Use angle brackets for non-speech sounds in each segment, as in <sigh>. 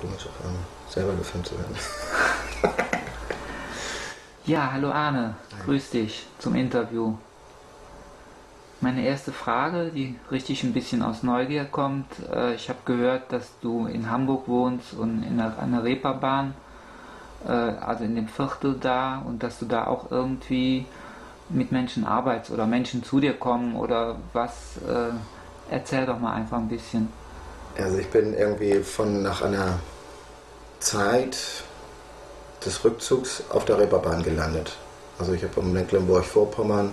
Komisch auf einmal selber gefilmt zu werden. <laughs> ja, hallo Arne, grüß dich zum Interview. Meine erste Frage, die richtig ein bisschen aus Neugier kommt. Äh, ich habe gehört, dass du in Hamburg wohnst und in der, an der Reeperbahn, äh, also in dem Viertel da, und dass du da auch irgendwie mit Menschen arbeitest oder Menschen zu dir kommen oder was. Äh, erzähl doch mal einfach ein bisschen. Also ich bin irgendwie von nach einer Zeit des Rückzugs auf der Reeperbahn gelandet. Also ich habe in Mecklenburg-Vorpommern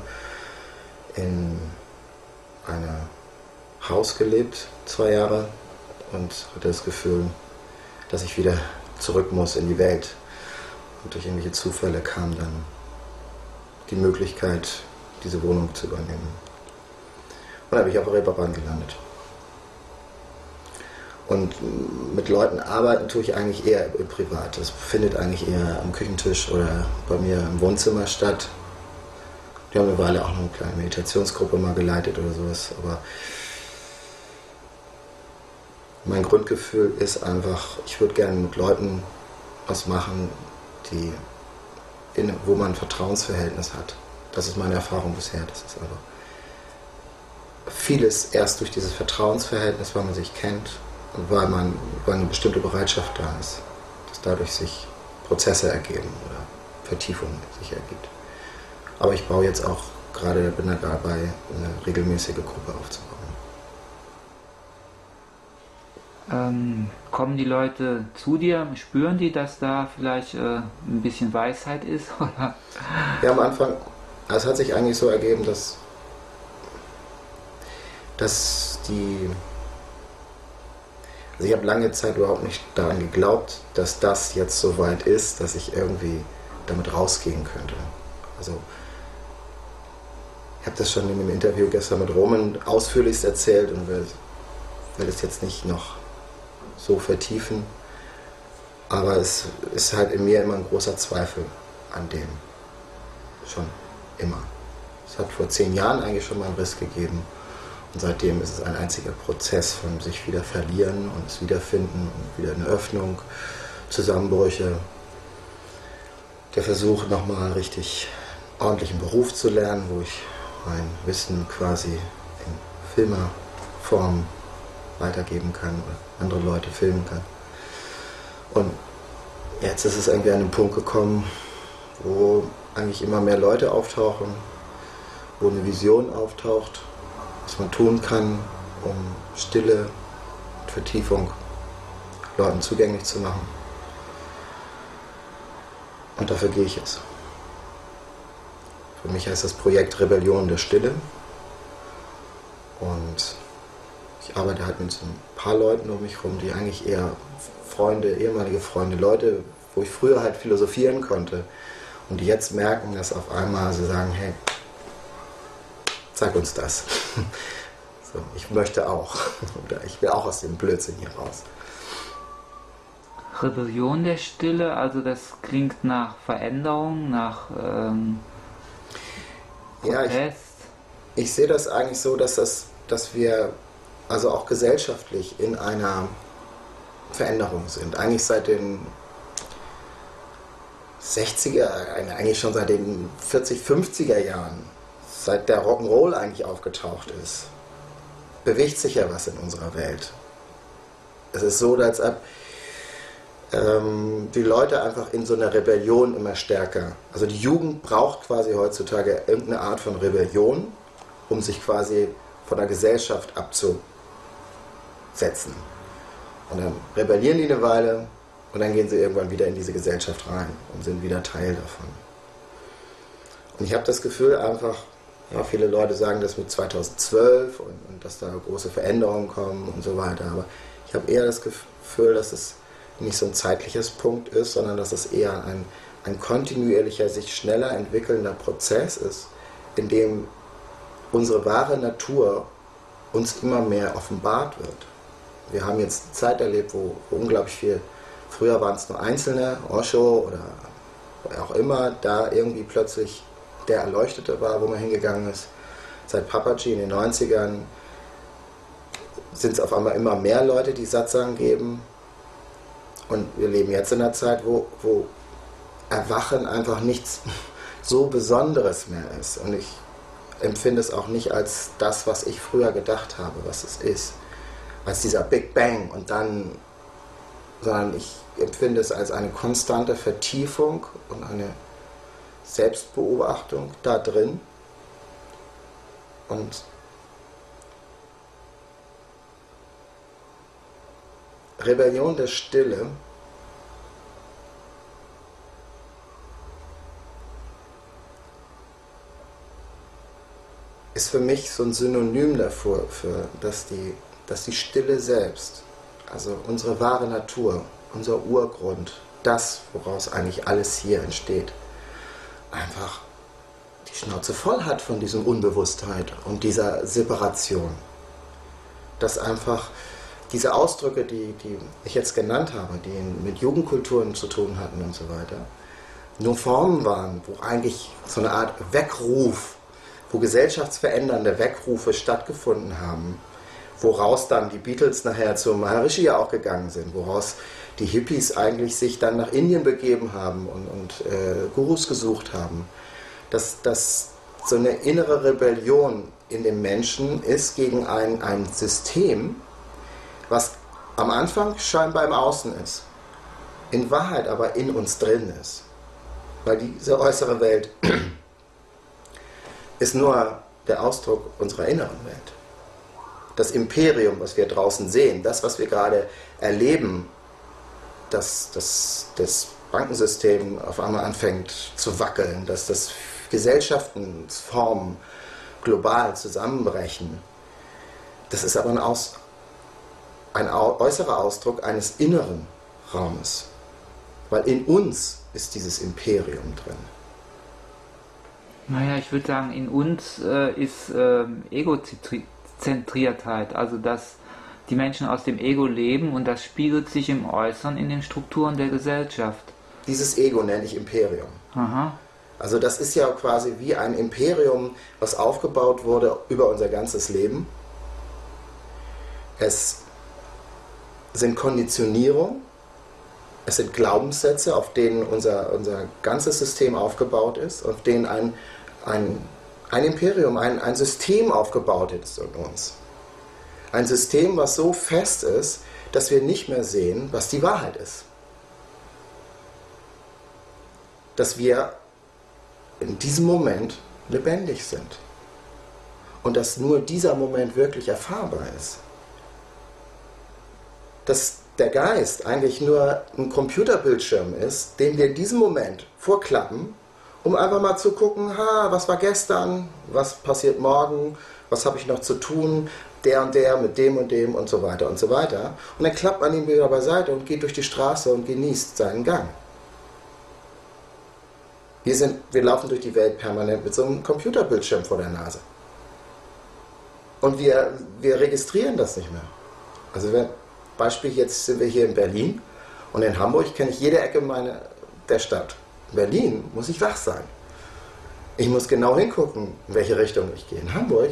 in einem Haus gelebt, zwei Jahre, und hatte das Gefühl, dass ich wieder zurück muss in die Welt. Und durch irgendwelche Zufälle kam dann die Möglichkeit, diese Wohnung zu übernehmen. Und da bin ich auf der Reeperbahn gelandet. Und mit Leuten arbeiten tue ich eigentlich eher privat. Das findet eigentlich eher am Küchentisch oder bei mir im Wohnzimmer statt. Wir haben eine Weile auch noch eine kleine Meditationsgruppe mal geleitet oder sowas. Aber mein Grundgefühl ist einfach, ich würde gerne mit Leuten was machen, die in, wo man ein Vertrauensverhältnis hat. Das ist meine Erfahrung bisher. Das ist einfach vieles erst durch dieses Vertrauensverhältnis, weil man sich kennt weil man weil eine bestimmte Bereitschaft da ist, dass dadurch sich Prozesse ergeben oder Vertiefungen sich ergibt. Aber ich baue jetzt auch gerade, bin da dabei, eine regelmäßige Gruppe aufzubauen. Ähm, kommen die Leute zu dir? Spüren die, dass da vielleicht äh, ein bisschen Weisheit ist? <laughs> Oder? Ja, am Anfang, es hat sich eigentlich so ergeben, dass, dass die. Also ich habe lange Zeit überhaupt nicht daran geglaubt, dass das jetzt so weit ist, dass ich irgendwie damit rausgehen könnte. Also ich habe das schon in dem Interview gestern mit Roman ausführlichst erzählt und will, will es jetzt nicht noch so vertiefen. Aber es ist halt in mir immer ein großer Zweifel an dem. Schon immer. Es hat vor zehn Jahren eigentlich schon mal einen Riss gegeben. Und seitdem ist es ein einziger Prozess von sich wieder verlieren und es wiederfinden und wieder eine Öffnung, Zusammenbrüche. Der Versuch, nochmal richtig ordentlichen Beruf zu lernen, wo ich mein Wissen quasi in Filmerform weitergeben kann oder andere Leute filmen kann. Und jetzt ist es irgendwie an den Punkt gekommen, wo eigentlich immer mehr Leute auftauchen, wo eine Vision auftaucht, was man tun kann, um Stille und Vertiefung Leuten zugänglich zu machen. Und dafür gehe ich jetzt. Für mich heißt das Projekt Rebellion der Stille. Und ich arbeite halt mit so ein paar Leuten um mich herum, die eigentlich eher Freunde, ehemalige Freunde, Leute, wo ich früher halt philosophieren konnte. Und die jetzt merken, dass auf einmal sie sagen, hey, sag uns das. <laughs> So, ich möchte auch. <laughs> Oder ich will auch aus dem Blödsinn hier raus. Rebellion der Stille, also das klingt nach Veränderung, nach ähm, ja, ich, ich, sehe das eigentlich so, dass, das, dass wir also auch gesellschaftlich in einer Veränderung sind. Eigentlich seit den 60er, eigentlich schon seit den 40, 50er Jahren, seit der Rock'n'Roll eigentlich aufgetaucht ist, bewegt sich ja was in unserer Welt. Es ist so, als ob ähm, die Leute einfach in so einer Rebellion immer stärker. Also die Jugend braucht quasi heutzutage irgendeine Art von Rebellion, um sich quasi von der Gesellschaft abzusetzen. Und dann rebellieren die eine Weile und dann gehen sie irgendwann wieder in diese Gesellschaft rein und sind wieder Teil davon. Und ich habe das Gefühl einfach, ja, viele Leute sagen das mit 2012 und, und dass da große Veränderungen kommen und so weiter, aber ich habe eher das Gefühl, dass es nicht so ein zeitliches Punkt ist, sondern dass es eher ein, ein kontinuierlicher, sich schneller entwickelnder Prozess ist, in dem unsere wahre Natur uns immer mehr offenbart wird. Wir haben jetzt eine Zeit erlebt, wo, wo unglaublich viel, früher waren es nur Einzelne, Osho oder auch immer, da irgendwie plötzlich der Erleuchtete war, wo man hingegangen ist. Seit Papaji in den 90ern sind es auf einmal immer mehr Leute, die Satsang geben Und wir leben jetzt in einer Zeit, wo, wo Erwachen einfach nichts <laughs> so Besonderes mehr ist. Und ich empfinde es auch nicht als das, was ich früher gedacht habe, was es ist. Als dieser Big Bang und dann, sondern ich empfinde es als eine konstante Vertiefung und eine Selbstbeobachtung da drin. Und Rebellion der Stille ist für mich so ein Synonym dafür, für, dass, die, dass die Stille selbst, also unsere wahre Natur, unser Urgrund, das, woraus eigentlich alles hier entsteht, einfach die Schnauze voll hat von diesem Unbewusstheit und dieser Separation. Dass einfach diese Ausdrücke, die, die ich jetzt genannt habe, die mit Jugendkulturen zu tun hatten und so weiter, nur Formen waren, wo eigentlich so eine Art Weckruf wo gesellschaftsverändernde Weckrufe stattgefunden haben, woraus dann die Beatles nachher zum Maharishi ja auch gegangen sind, woraus die Hippies eigentlich sich dann nach Indien begeben haben und, und äh, Gurus gesucht haben. Dass, dass so eine innere Rebellion in dem Menschen ist gegen ein, ein System, was am Anfang scheinbar im Außen ist, in Wahrheit aber in uns drin ist. Weil diese äußere Welt <clears throat> ist nur der Ausdruck unserer inneren Welt. Das Imperium, was wir draußen sehen, das, was wir gerade erleben, dass das, das Bankensystem auf einmal anfängt zu wackeln, dass das Gesellschaftsformen global zusammenbrechen, das ist aber ein, Aus, ein äußerer Ausdruck eines inneren Raumes. Weil in uns ist dieses Imperium drin. Naja, ich würde sagen, in uns äh, ist äh, Egozentriertheit, also dass die Menschen aus dem Ego leben und das spiegelt sich im Äußeren in den Strukturen der Gesellschaft. Dieses Ego nenne ich Imperium. Aha. Also das ist ja quasi wie ein Imperium, was aufgebaut wurde über unser ganzes Leben. Es sind Konditionierung, es sind Glaubenssätze, auf denen unser, unser ganzes System aufgebaut ist, auf denen ein ein, ein Imperium, ein, ein System aufgebaut ist in uns. Ein System, was so fest ist, dass wir nicht mehr sehen, was die Wahrheit ist. Dass wir in diesem Moment lebendig sind. Und dass nur dieser Moment wirklich erfahrbar ist. Dass der Geist eigentlich nur ein Computerbildschirm ist, den wir in diesem Moment vorklappen um einfach mal zu gucken, ha, was war gestern, was passiert morgen, was habe ich noch zu tun, der und der mit dem und dem und so weiter und so weiter. Und dann klappt man ihn wieder beiseite und geht durch die Straße und genießt seinen Gang. Wir, sind, wir laufen durch die Welt permanent mit so einem Computerbildschirm vor der Nase. Und wir, wir registrieren das nicht mehr. Also wenn, Beispiel, jetzt sind wir hier in Berlin und in Hamburg kenne ich jede Ecke meine, der Stadt. Berlin muss ich wach sein. Ich muss genau hingucken, in welche Richtung ich gehe. In Hamburg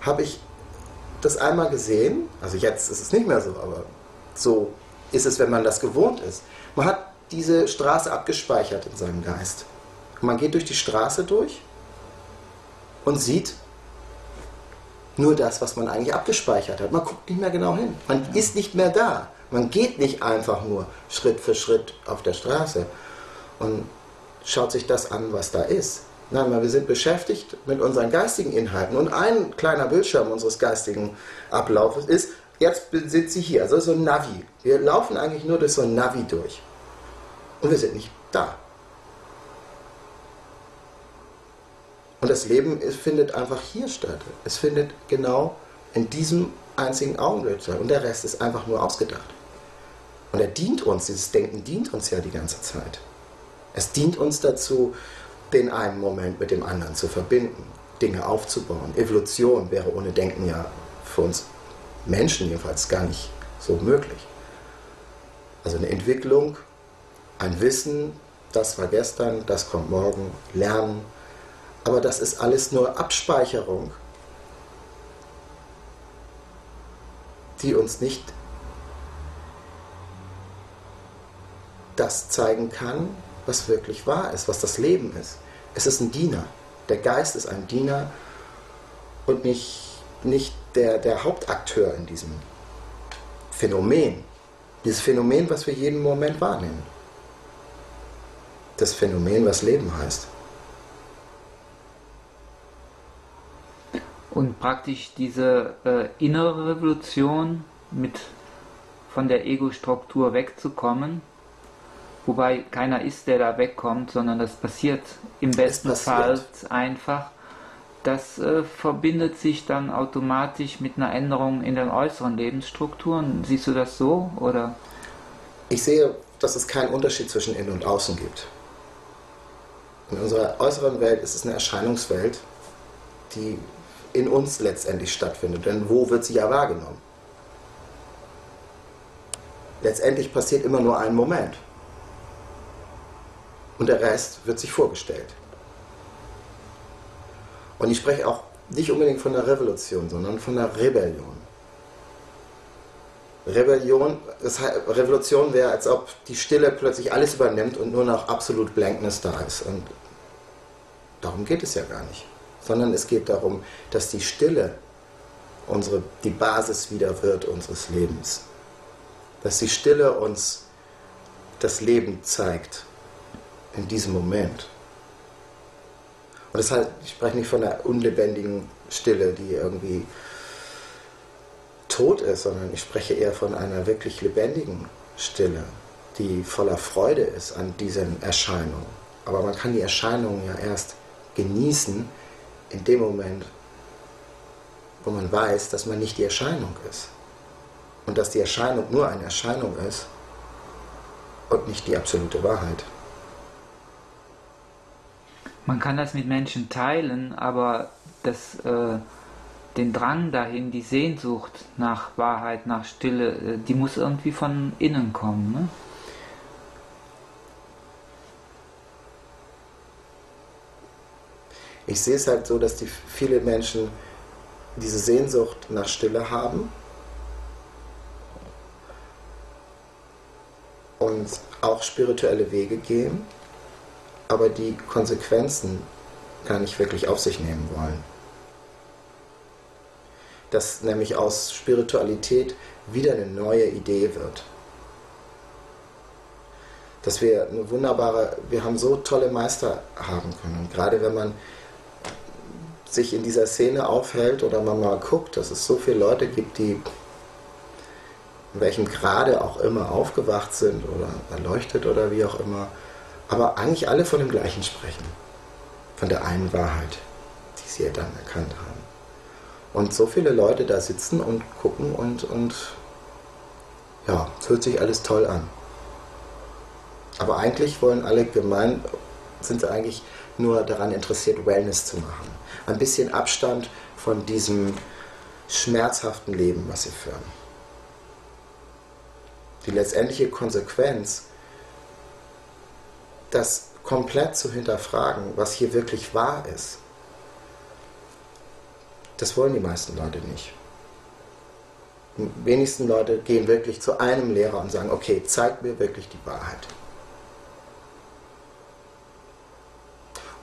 habe ich das einmal gesehen, also jetzt ist es nicht mehr so, aber so ist es, wenn man das gewohnt ist. Man hat diese Straße abgespeichert in seinem Geist. man geht durch die Straße durch und sieht nur das, was man eigentlich abgespeichert hat. Man guckt nicht mehr genau hin. Man ist nicht mehr da. Man geht nicht einfach nur Schritt für Schritt auf der Straße. Und schaut sich das an, was da ist. Nein, weil wir sind beschäftigt mit unseren geistigen Inhalten. Und ein kleiner Bildschirm unseres geistigen Ablaufes ist, jetzt sind Sie hier, also so ein Navi. Wir laufen eigentlich nur durch so ein Navi durch. Und wir sind nicht da. Und das Leben findet einfach hier statt. Es findet genau in diesem einzigen Augenblick statt. Und der Rest ist einfach nur ausgedacht. Und er dient uns, dieses Denken dient uns ja die ganze Zeit. Es dient uns dazu, den einen Moment mit dem anderen zu verbinden, Dinge aufzubauen. Evolution wäre ohne Denken ja für uns Menschen jedenfalls gar nicht so möglich. Also eine Entwicklung, ein Wissen, das war gestern, das kommt morgen, Lernen. Aber das ist alles nur Abspeicherung, die uns nicht das zeigen kann, was wirklich wahr ist, was das Leben ist. Es ist ein Diener. Der Geist ist ein Diener und nicht, nicht der, der Hauptakteur in diesem Phänomen. Dieses Phänomen, was wir jeden Moment wahrnehmen. Das Phänomen, was Leben heißt. Und praktisch diese äh, innere Revolution mit von der Ego-Struktur wegzukommen, wobei keiner ist, der da wegkommt, sondern das passiert im besten Fall einfach. Das äh, verbindet sich dann automatisch mit einer Änderung in den äußeren Lebensstrukturen. Siehst du das so oder? Ich sehe, dass es keinen Unterschied zwischen Innen und Außen gibt. In unserer äußeren Welt ist es eine Erscheinungswelt, die in uns letztendlich stattfindet. Denn wo wird sie ja wahrgenommen? Letztendlich passiert immer nur ein Moment. Und der Rest wird sich vorgestellt. Und ich spreche auch nicht unbedingt von der Revolution, sondern von der Rebellion. Rebellion, das heißt, Revolution wäre, als ob die Stille plötzlich alles übernimmt und nur noch absolut Blankness da ist. Und darum geht es ja gar nicht. Sondern es geht darum, dass die Stille unsere, die Basis wieder wird unseres Lebens. Dass die Stille uns das Leben zeigt in diesem Moment. Und deshalb, ich spreche nicht von der unlebendigen Stille, die irgendwie tot ist, sondern ich spreche eher von einer wirklich lebendigen Stille, die voller Freude ist an diesen Erscheinungen. Aber man kann die Erscheinungen ja erst genießen in dem Moment, wo man weiß, dass man nicht die Erscheinung ist. Und dass die Erscheinung nur eine Erscheinung ist und nicht die absolute Wahrheit. Man kann das mit Menschen teilen, aber das, äh, den Drang dahin, die Sehnsucht nach Wahrheit, nach Stille, äh, die muss irgendwie von innen kommen. Ne? Ich sehe es halt so, dass die viele Menschen diese Sehnsucht nach Stille haben und auch spirituelle Wege gehen aber die Konsequenzen gar nicht wirklich auf sich nehmen wollen. Dass nämlich aus Spiritualität wieder eine neue Idee wird. Dass wir eine wunderbare, wir haben so tolle Meister haben können. Und gerade wenn man sich in dieser Szene aufhält oder man mal guckt, dass es so viele Leute gibt, die in welchem Grade auch immer aufgewacht sind oder erleuchtet oder wie auch immer, aber eigentlich alle von dem Gleichen sprechen. Von der einen Wahrheit, die sie ja dann erkannt haben. Und so viele Leute da sitzen und gucken und, und ja, es hört sich alles toll an. Aber eigentlich wollen alle gemein, sind sie eigentlich nur daran interessiert, Wellness zu machen. Ein bisschen Abstand von diesem schmerzhaften Leben, was sie führen. Die letztendliche Konsequenz das komplett zu hinterfragen, was hier wirklich wahr ist, das wollen die meisten Leute nicht. Die wenigsten Leute gehen wirklich zu einem Lehrer und sagen, okay, zeig mir wirklich die Wahrheit.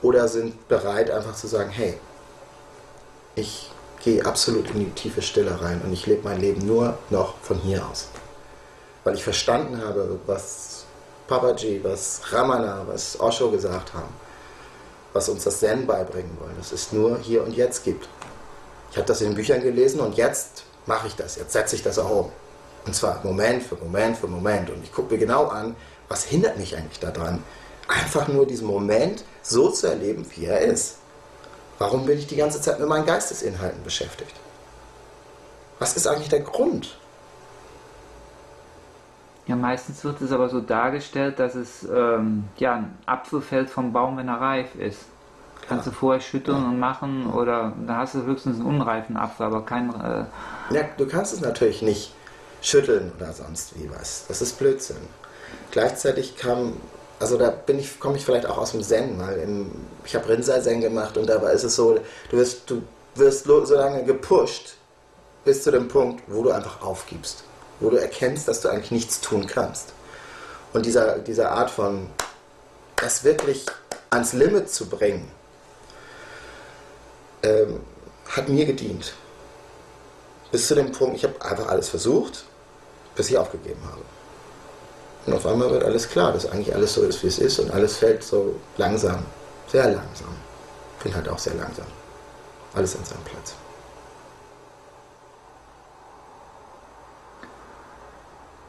Oder sind bereit einfach zu sagen, hey, ich gehe absolut in die tiefe Stille rein und ich lebe mein Leben nur noch von hier aus. Weil ich verstanden habe, was Papaji, was Ramana, was Osho gesagt haben, was uns das Zen beibringen wollen, dass es nur hier und jetzt gibt. Ich habe das in den Büchern gelesen und jetzt mache ich das, jetzt setze ich das auch um. Und zwar Moment für Moment für Moment. Und ich gucke mir genau an, was hindert mich eigentlich daran, einfach nur diesen Moment so zu erleben, wie er ist. Warum bin ich die ganze Zeit mit meinen Geistesinhalten beschäftigt? Was ist eigentlich der Grund? Ja, meistens wird es aber so dargestellt, dass es ähm, ja, ein Apfel fällt vom Baum, wenn er reif ist. Kannst ja. du vorher schütteln ja. und machen oder da hast du höchstens einen unreifen Apfel, aber kein. Äh ja, du kannst es natürlich nicht schütteln oder sonst wie was. Das ist Blödsinn. Gleichzeitig kam, also da bin ich, komme ich vielleicht auch aus dem Zen, weil im, ich habe Rinzai-Zen gemacht und dabei ist es so, du wirst, du wirst so lange gepusht bis zu dem Punkt, wo du einfach aufgibst wo du erkennst, dass du eigentlich nichts tun kannst. Und dieser, diese Art von, es wirklich ans Limit zu bringen, ähm, hat mir gedient. Bis zu dem Punkt, ich habe einfach alles versucht, bis ich aufgegeben habe. Und auf einmal wird alles klar, dass eigentlich alles so ist, wie es ist und alles fällt so langsam, sehr langsam. Ich bin halt auch sehr langsam. Alles an seinem Platz.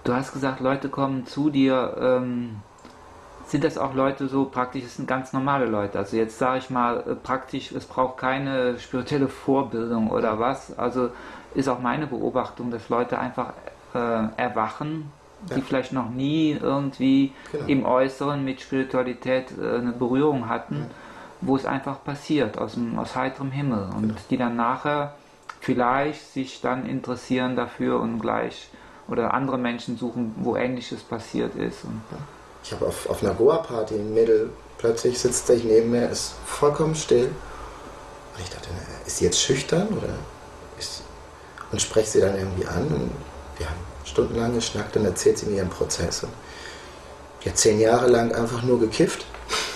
Du hast gesagt, Leute kommen zu dir. Ähm, sind das auch Leute so praktisch, es sind ganz normale Leute? Also jetzt sage ich mal äh, praktisch, es braucht keine spirituelle Vorbildung oder was. Also ist auch meine Beobachtung, dass Leute einfach äh, erwachen, die ja. vielleicht noch nie irgendwie genau. im Äußeren mit Spiritualität äh, eine Berührung hatten, ja. wo es einfach passiert, aus, dem, aus heiterem Himmel. Und genau. die dann nachher vielleicht sich dann interessieren dafür und gleich oder andere Menschen suchen, wo Ähnliches passiert ist. Und, ja. Ich habe auf, auf einer Goa-Party ein Mädel, plötzlich sitzt sich neben mir, ist vollkommen still. Und ich dachte, ist sie jetzt schüchtern oder ist, und spreche sie dann irgendwie an und wir haben stundenlang geschnackt und erzählt sie mir ihren Prozess. Und die hat zehn Jahre lang einfach nur gekifft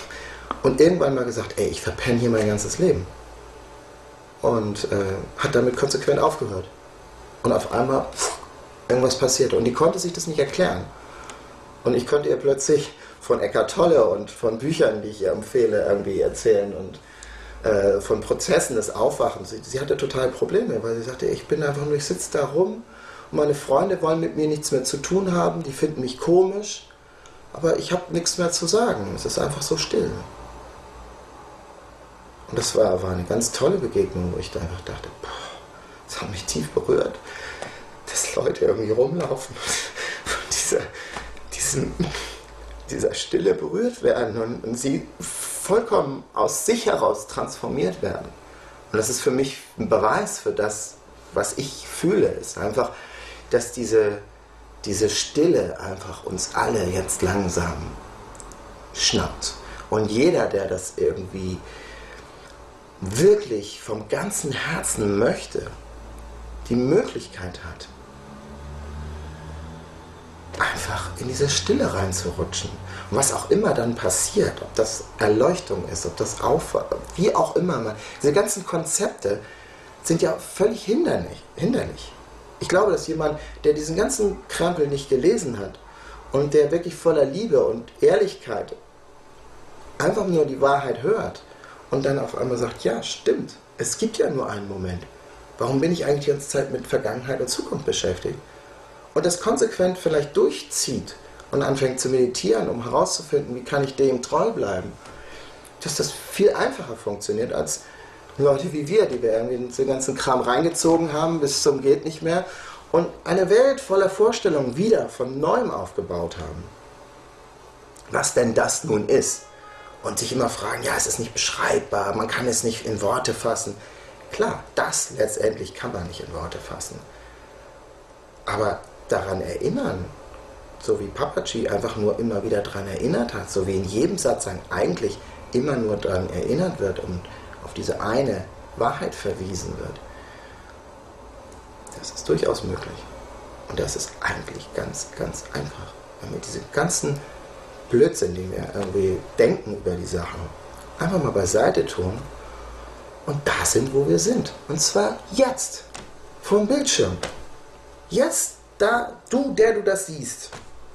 <laughs> und irgendwann mal gesagt, ey, ich verpenne hier mein ganzes Leben. Und äh, hat damit konsequent aufgehört. Und auf einmal pff, irgendwas passierte. Und die konnte sich das nicht erklären. Und ich konnte ihr plötzlich von Eckart Tolle und von Büchern, die ich ihr empfehle, irgendwie erzählen und äh, von Prozessen des Aufwachens. Sie, sie, hatte total Probleme, weil sie sagte, ich bin einfach nur, ich sitze da rum und meine Freunde wollen mit mir nichts mehr zu tun haben, die finden mich komisch, aber ich habe nichts mehr zu sagen. Es ist einfach so still. Und das war, war eine ganz tolle Begegnung, wo ich da einfach dachte, boah, das hat mich tief berührt, dass Leute irgendwie rumlaufen von <laughs> dieser, diesem, dieser Stille berührt werden und, und sie vollkommen aus sich heraus transformiert werden. Und das ist für mich ein Beweis für das, was ich fühle. Ist einfach, dass diese, diese Stille einfach uns alle jetzt langsam schnappt. Und jeder, der das irgendwie wirklich vom ganzen Herzen möchte, die Möglichkeit hat, einfach in diese Stille reinzurutschen. Und was auch immer dann passiert, ob das Erleuchtung ist, ob das Auf, wie auch immer, diese ganzen Konzepte sind ja völlig hinderlich. hinderlich. Ich glaube, dass jemand, der diesen ganzen Krampel nicht gelesen hat und der wirklich voller Liebe und Ehrlichkeit einfach nur die Wahrheit hört und dann auf einmal sagt, ja, stimmt, es gibt ja nur einen Moment. Warum bin ich eigentlich die ganze Zeit mit Vergangenheit und Zukunft beschäftigt? Und das konsequent vielleicht durchzieht und anfängt zu meditieren, um herauszufinden, wie kann ich dem treu bleiben, dass das viel einfacher funktioniert als Leute wie wir, die wir irgendwie den ganzen Kram reingezogen haben bis zum geht nicht mehr und eine Welt voller Vorstellungen wieder von neuem aufgebaut haben. Was denn das nun ist? Und sich immer fragen, ja, es ist nicht beschreibbar, man kann es nicht in Worte fassen. Klar, das letztendlich kann man nicht in Worte fassen. Aber daran erinnern, so wie Papaji einfach nur immer wieder daran erinnert hat, so wie in jedem Satz eigentlich immer nur daran erinnert wird und auf diese eine Wahrheit verwiesen wird, das ist durchaus möglich. Und das ist eigentlich ganz, ganz einfach. Wenn wir diese ganzen Blödsinn, den wir irgendwie denken über die Sachen, einfach mal beiseite tun und da sind, wo wir sind. Und zwar jetzt, vom Bildschirm. Jetzt, da, du, der du das siehst,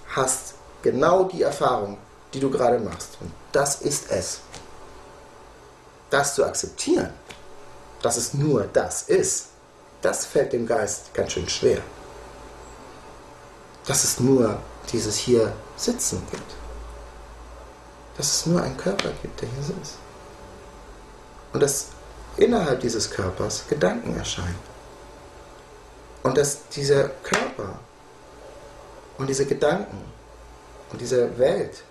hast genau die Erfahrung, die du gerade machst. Und das ist es das zu akzeptieren, dass es nur das ist, das fällt dem Geist ganz schön schwer. Dass es nur dieses hier Sitzen gibt. Dass es nur einen Körper gibt, der hier sitzt. Und dass innerhalb dieses Körpers Gedanken erscheinen. Und dass dieser Körper und diese Gedanken und diese Welt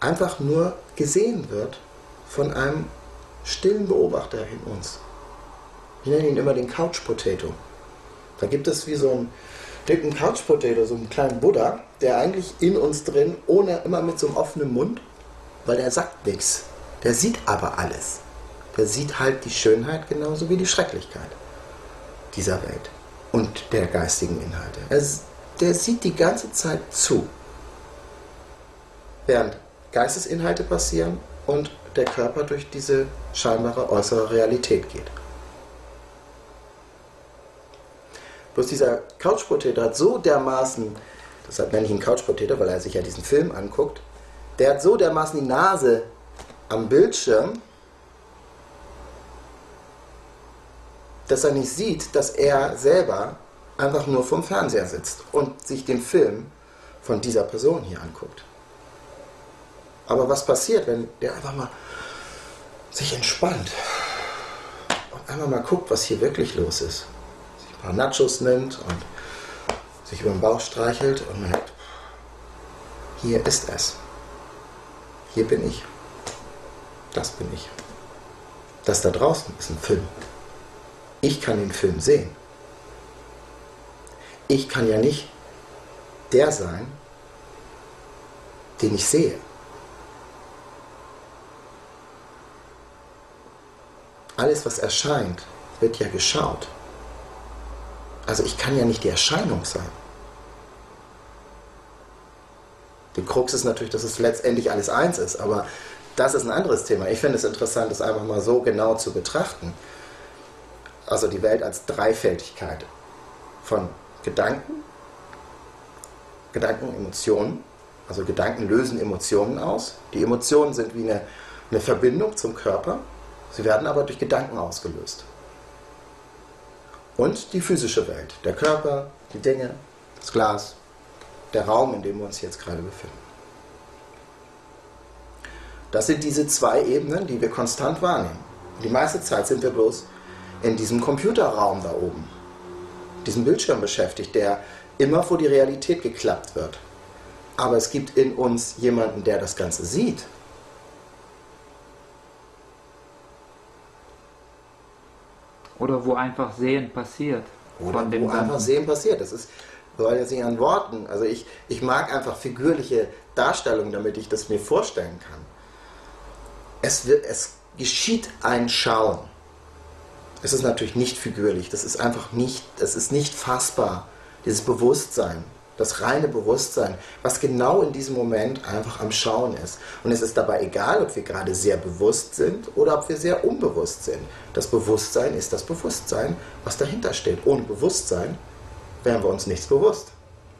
einfach nur gesehen wird von einem stillen Beobachter in uns. Ich nenne ihn immer den Couch Potato. Da gibt es wie so einen dicken Couch Potato, so einen kleinen Buddha, der eigentlich in uns drin, ohne immer mit so einem offenen Mund, weil der sagt nichts. Der sieht aber alles. Der sieht halt die Schönheit genauso wie die Schrecklichkeit dieser Welt und der geistigen Inhalte. Er, der sieht die ganze Zeit zu. während Geistesinhalte passieren und der Körper durch diese scheinbare äußere Realität geht. Bloß dieser Couch Potato hat so dermaßen, deshalb nenne ich ihn Couch Potato, weil er sich ja diesen Film anguckt, der hat so dermaßen die Nase am Bildschirm, dass er nicht sieht, dass er selber einfach nur vom Fernseher sitzt und sich den Film von dieser Person hier anguckt. Aber was passiert, wenn der einfach mal sich entspannt und einfach mal guckt, was hier wirklich los ist? Sich ein paar Nachos nimmt und sich über den Bauch streichelt und merkt, hier ist es. Hier bin ich. Das bin ich. Das da draußen ist ein Film. Ich kann den Film sehen. Ich kann ja nicht der sein, den ich sehe. Alles, was erscheint, wird ja geschaut. Also ich kann ja nicht die Erscheinung sein. Die Krux ist natürlich, dass es letztendlich alles eins ist, aber das ist ein anderes Thema. Ich finde es interessant, das einfach mal so genau zu betrachten. Also die Welt als Dreifältigkeit von Gedanken, Gedanken, Emotionen. Also Gedanken lösen Emotionen aus. Die Emotionen sind wie eine, eine Verbindung zum Körper. Sie werden aber durch Gedanken ausgelöst. Und die physische Welt, der Körper, die Dinge, das Glas, der Raum, in dem wir uns jetzt gerade befinden. Das sind diese zwei Ebenen, die wir konstant wahrnehmen. Die meiste Zeit sind wir bloß in diesem Computerraum da oben, diesem Bildschirm beschäftigt, der immer vor die Realität geklappt wird. Aber es gibt in uns jemanden, der das Ganze sieht. Oder wo einfach Sehen passiert. Oder wo Ganzen. einfach Sehen passiert. Das ist, soll jetzt nicht an Worten. Also ich, ich mag einfach figürliche Darstellungen, damit ich das mir vorstellen kann. Es, wird, es geschieht ein Schauen. Es ist natürlich nicht figürlich. Das ist einfach nicht, das ist nicht fassbar dieses Bewusstsein, das reine Bewusstsein, was genau in diesem Moment einfach am Schauen ist. Und es ist dabei egal, ob wir gerade sehr bewusst sind oder ob wir sehr unbewusst sind. Das Bewusstsein ist das Bewusstsein, was dahinter steht. Ohne Bewusstsein wären wir uns nichts bewusst,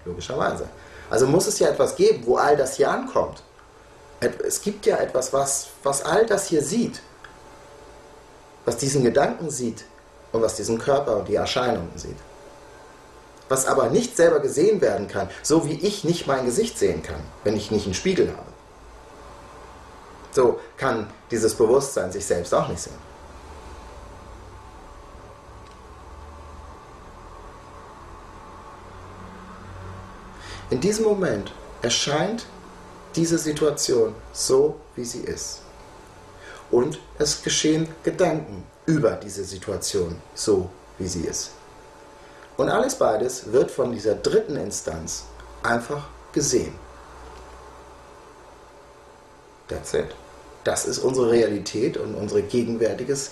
logischerweise. Also muss es ja etwas geben, wo all das hier ankommt. Es gibt ja etwas, was, was all das hier sieht, was diesen Gedanken sieht und was diesen Körper und die Erscheinungen sieht was aber nicht selber gesehen werden kann, so wie ich nicht mein Gesicht sehen kann, wenn ich nicht einen Spiegel habe. So kann dieses Bewusstsein sich selbst auch nicht sehen. In diesem Moment erscheint diese Situation so, wie sie ist. Und es geschehen Gedanken über diese Situation so, wie sie ist. Und alles beides wird von dieser dritten Instanz einfach gesehen. That's it. Das ist unsere Realität und unser gegenwärtiges,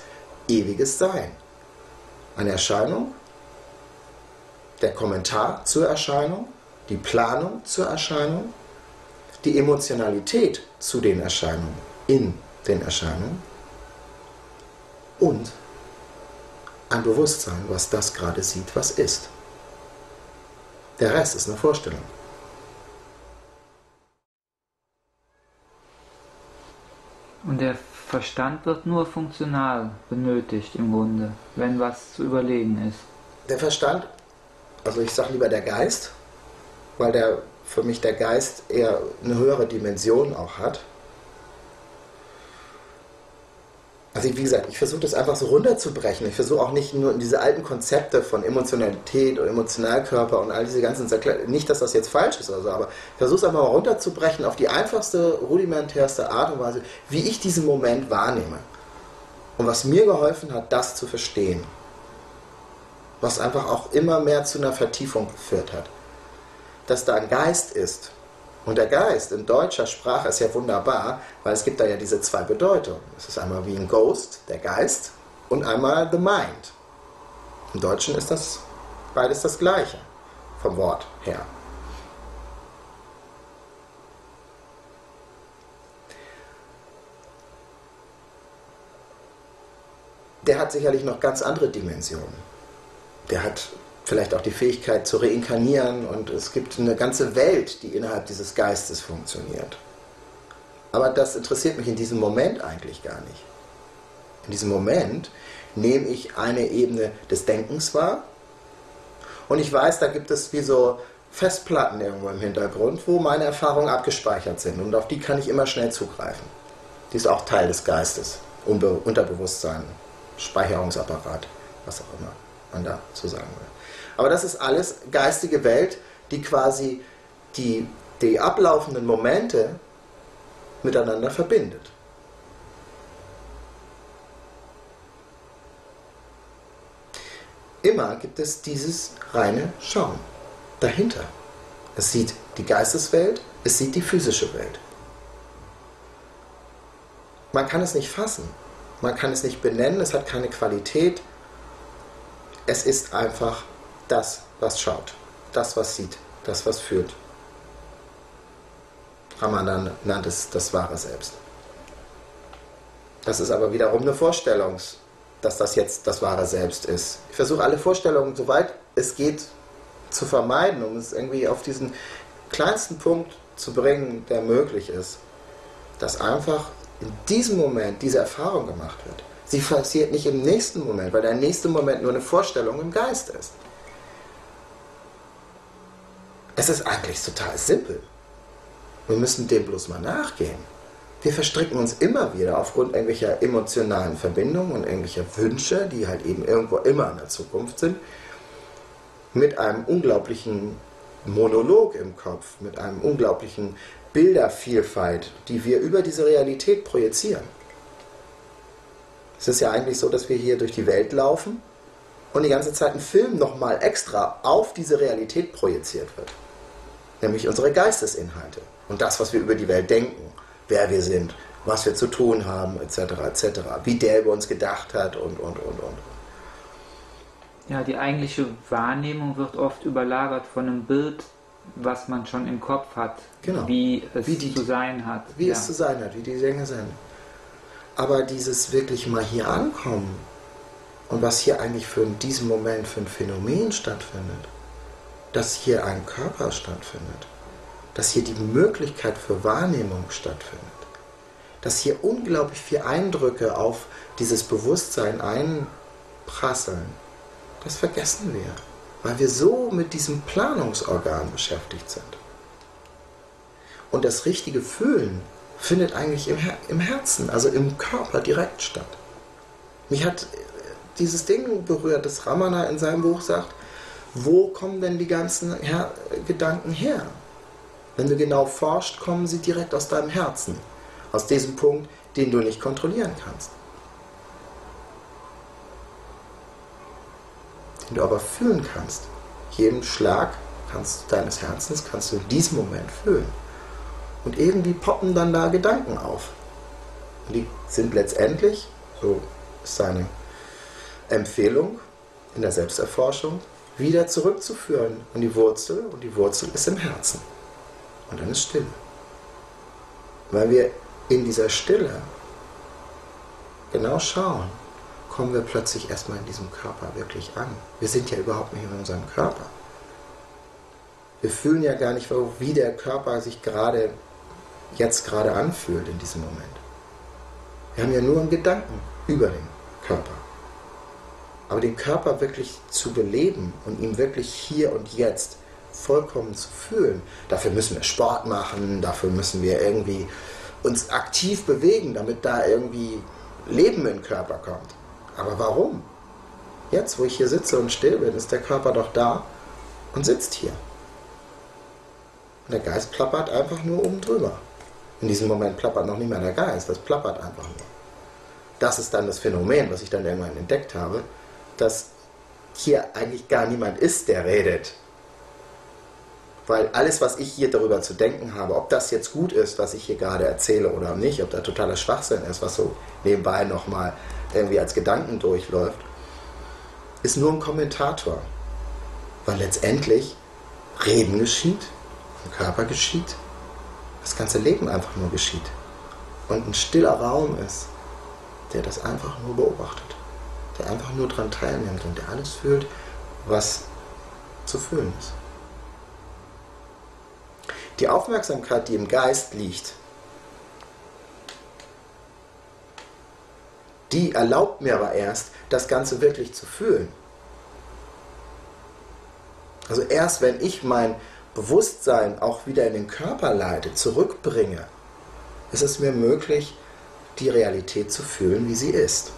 ewiges Sein. Eine Erscheinung, der Kommentar zur Erscheinung, die Planung zur Erscheinung, die Emotionalität zu den Erscheinungen, in den Erscheinungen und ein Bewusstsein, was das gerade sieht, was ist. Der Rest ist eine Vorstellung. Und der Verstand wird nur funktional benötigt im Grunde, wenn was zu überlegen ist. Der Verstand, also ich sage lieber der Geist, weil der für mich der Geist eher eine höhere Dimension auch hat. Also wie gesagt, ich versuche das einfach so runterzubrechen. Ich versuche auch nicht nur in diese alten Konzepte von Emotionalität und Emotionalkörper und all diese ganzen nicht, dass das jetzt falsch ist oder so, aber ich versuche es einfach mal runterzubrechen auf die einfachste, rudimentärste Art und Weise, wie ich diesen Moment wahrnehme. Und was mir geholfen hat, das zu verstehen. Was einfach auch immer mehr zu einer Vertiefung geführt hat. Dass da ein Geist ist, und der Geist in deutscher Sprache ist ja wunderbar, weil es gibt da ja diese zwei Bedeutungen. Es ist einmal wie ein Ghost, der Geist, und einmal the mind. Im Deutschen ist das beides das gleiche vom Wort her. Der hat sicherlich noch ganz andere Dimensionen. Der hat vielleicht auch die Fähigkeit zu reinkarnieren und es gibt eine ganze Welt, die innerhalb dieses Geistes funktioniert. Aber das interessiert mich in diesem Moment eigentlich gar nicht. In diesem Moment nehme ich eine Ebene des Denkens wahr und ich weiß, da gibt es wie so Festplatten irgendwo im Hintergrund, wo meine Erfahrungen abgespeichert sind und auf die kann ich immer schnell zugreifen. Die ist auch Teil des Geistes, Unbe Unterbewusstsein, Speicherungsapparat, was auch immer man da zu sagen will. Aber das ist alles geistige Welt, die quasi die, die ablaufenden Momente miteinander verbindet. Immer gibt es dieses reine Schauen dahinter. Es sieht die Geisteswelt, es sieht die physische Welt. Man kann es nicht fassen, man kann es nicht benennen, es hat keine Qualität. Es ist einfach das, was schaut, das, was sieht, das, was fühlt. Ramadan nannt es das wahre Selbst. Das ist aber wiederum eine Vorstellung, dass das jetzt das wahre Selbst ist. Ich versuche alle Vorstellungen, soweit es geht, zu vermeiden, um es irgendwie auf diesen kleinsten Punkt zu bringen, der möglich ist. Dass einfach in diesem Moment diese Erfahrung gemacht wird. Sie passiert nicht im nächsten Moment, weil der nächste Moment nur eine Vorstellung im Geist ist. Es ist eigentlich total simpel. Wir müssen dem bloß mal nachgehen. Wir verstricken uns immer wieder aufgrund irgendwelcher emotionalen Verbindungen und irgendwelcher Wünsche, die halt eben irgendwo immer in der Zukunft sind, mit einem unglaublichen Monolog im Kopf, mit einem unglaublichen Bildervielfalt, die wir über diese Realität projizieren. Es ist ja eigentlich so, dass wir hier durch die Welt laufen und die ganze Zeit ein Film nochmal extra auf diese Realität projiziert wird. Nämlich unsere Geistesinhalte und das, was wir über die Welt denken, wer wir sind, was wir zu tun haben, etc., etc., wie der über uns gedacht hat und, und, und, und. Ja, die eigentliche Wahrnehmung wird oft überlagert von einem Bild, was man schon im Kopf hat, genau. wie es wie die, zu sein hat. Wie ja. es zu sein hat, wie die Dinge sind. Aber dieses wirklich mal hier ankommen und was hier eigentlich für in diesem Moment für ein Phänomen stattfindet, dass hier ein Körper stattfindet, dass hier die Möglichkeit für Wahrnehmung stattfindet, dass hier unglaublich viele Eindrücke auf dieses Bewusstsein einprasseln, das vergessen wir weil wir so mit diesem Planungsorgan beschäftigt sind. Und das richtige Fühlen findet eigentlich im, Her im Herzen, also im Körper direkt statt. Mich hat dieses Ding berührt, das Ramana in seinem Buch sagt, wo kommen denn die ganzen Her Gedanken her? Wenn du genau forscht, kommen sie direkt aus deinem Herzen, aus diesem Punkt, den du nicht kontrollieren kannst. den du aber fühlen kannst. Jeden Schlag kannst, deines Herzens kannst du in diesem Moment fühlen. Und irgendwie poppen dann da Gedanken auf. Und die sind letztendlich, so ist seine Empfehlung in der Selbsterforschung, wieder zurückzuführen an die Wurzel. Und die Wurzel ist im Herzen. Und dann ist Stille. Weil wir in dieser Stille genau schauen, kommen wir plötzlich erstmal in diesem Körper wirklich an. Wir sind ja überhaupt nicht in unserem Körper. Wir fühlen ja gar nicht, wie der Körper sich gerade jetzt gerade anfühlt in diesem Moment. Wir haben ja nur einen Gedanken über den Körper. Aber den Körper wirklich zu beleben und ihn wirklich hier und jetzt vollkommen zu fühlen, dafür müssen wir Sport machen, dafür müssen wir irgendwie uns aktiv bewegen, damit da irgendwie Leben in den Körper kommt. Aber warum? Jetzt, wo ich hier sitze und still bin, ist der Körper doch da und sitzt hier. Und der Geist plappert einfach nur oben drüber. In diesem Moment plappert noch nicht mehr der Geist, das plappert einfach nur. Das ist dann das Phänomen, was ich dann irgendwann entdeckt habe, dass hier eigentlich gar niemand ist, der redet. Weil alles, was ich hier darüber zu denken habe, ob das jetzt gut ist, was ich hier gerade erzähle oder nicht, ob da totaler Schwachsinn ist, was so nebenbei nochmal irgendwie als Gedanken durchläuft, ist nur ein Kommentator. Weil letztendlich Reden geschieht, im Körper geschieht, das ganze Leben einfach nur geschieht. Und ein stiller Raum ist, der das einfach nur beobachtet. Der einfach nur daran teilnimmt und der alles fühlt, was zu fühlen ist. Die Aufmerksamkeit, die im Geist liegt, die erlaubt mir aber erst, das Ganze wirklich zu fühlen. Also erst wenn ich mein Bewusstsein auch wieder in den Körper leite, zurückbringe, ist es mir möglich, die Realität zu fühlen, wie sie ist.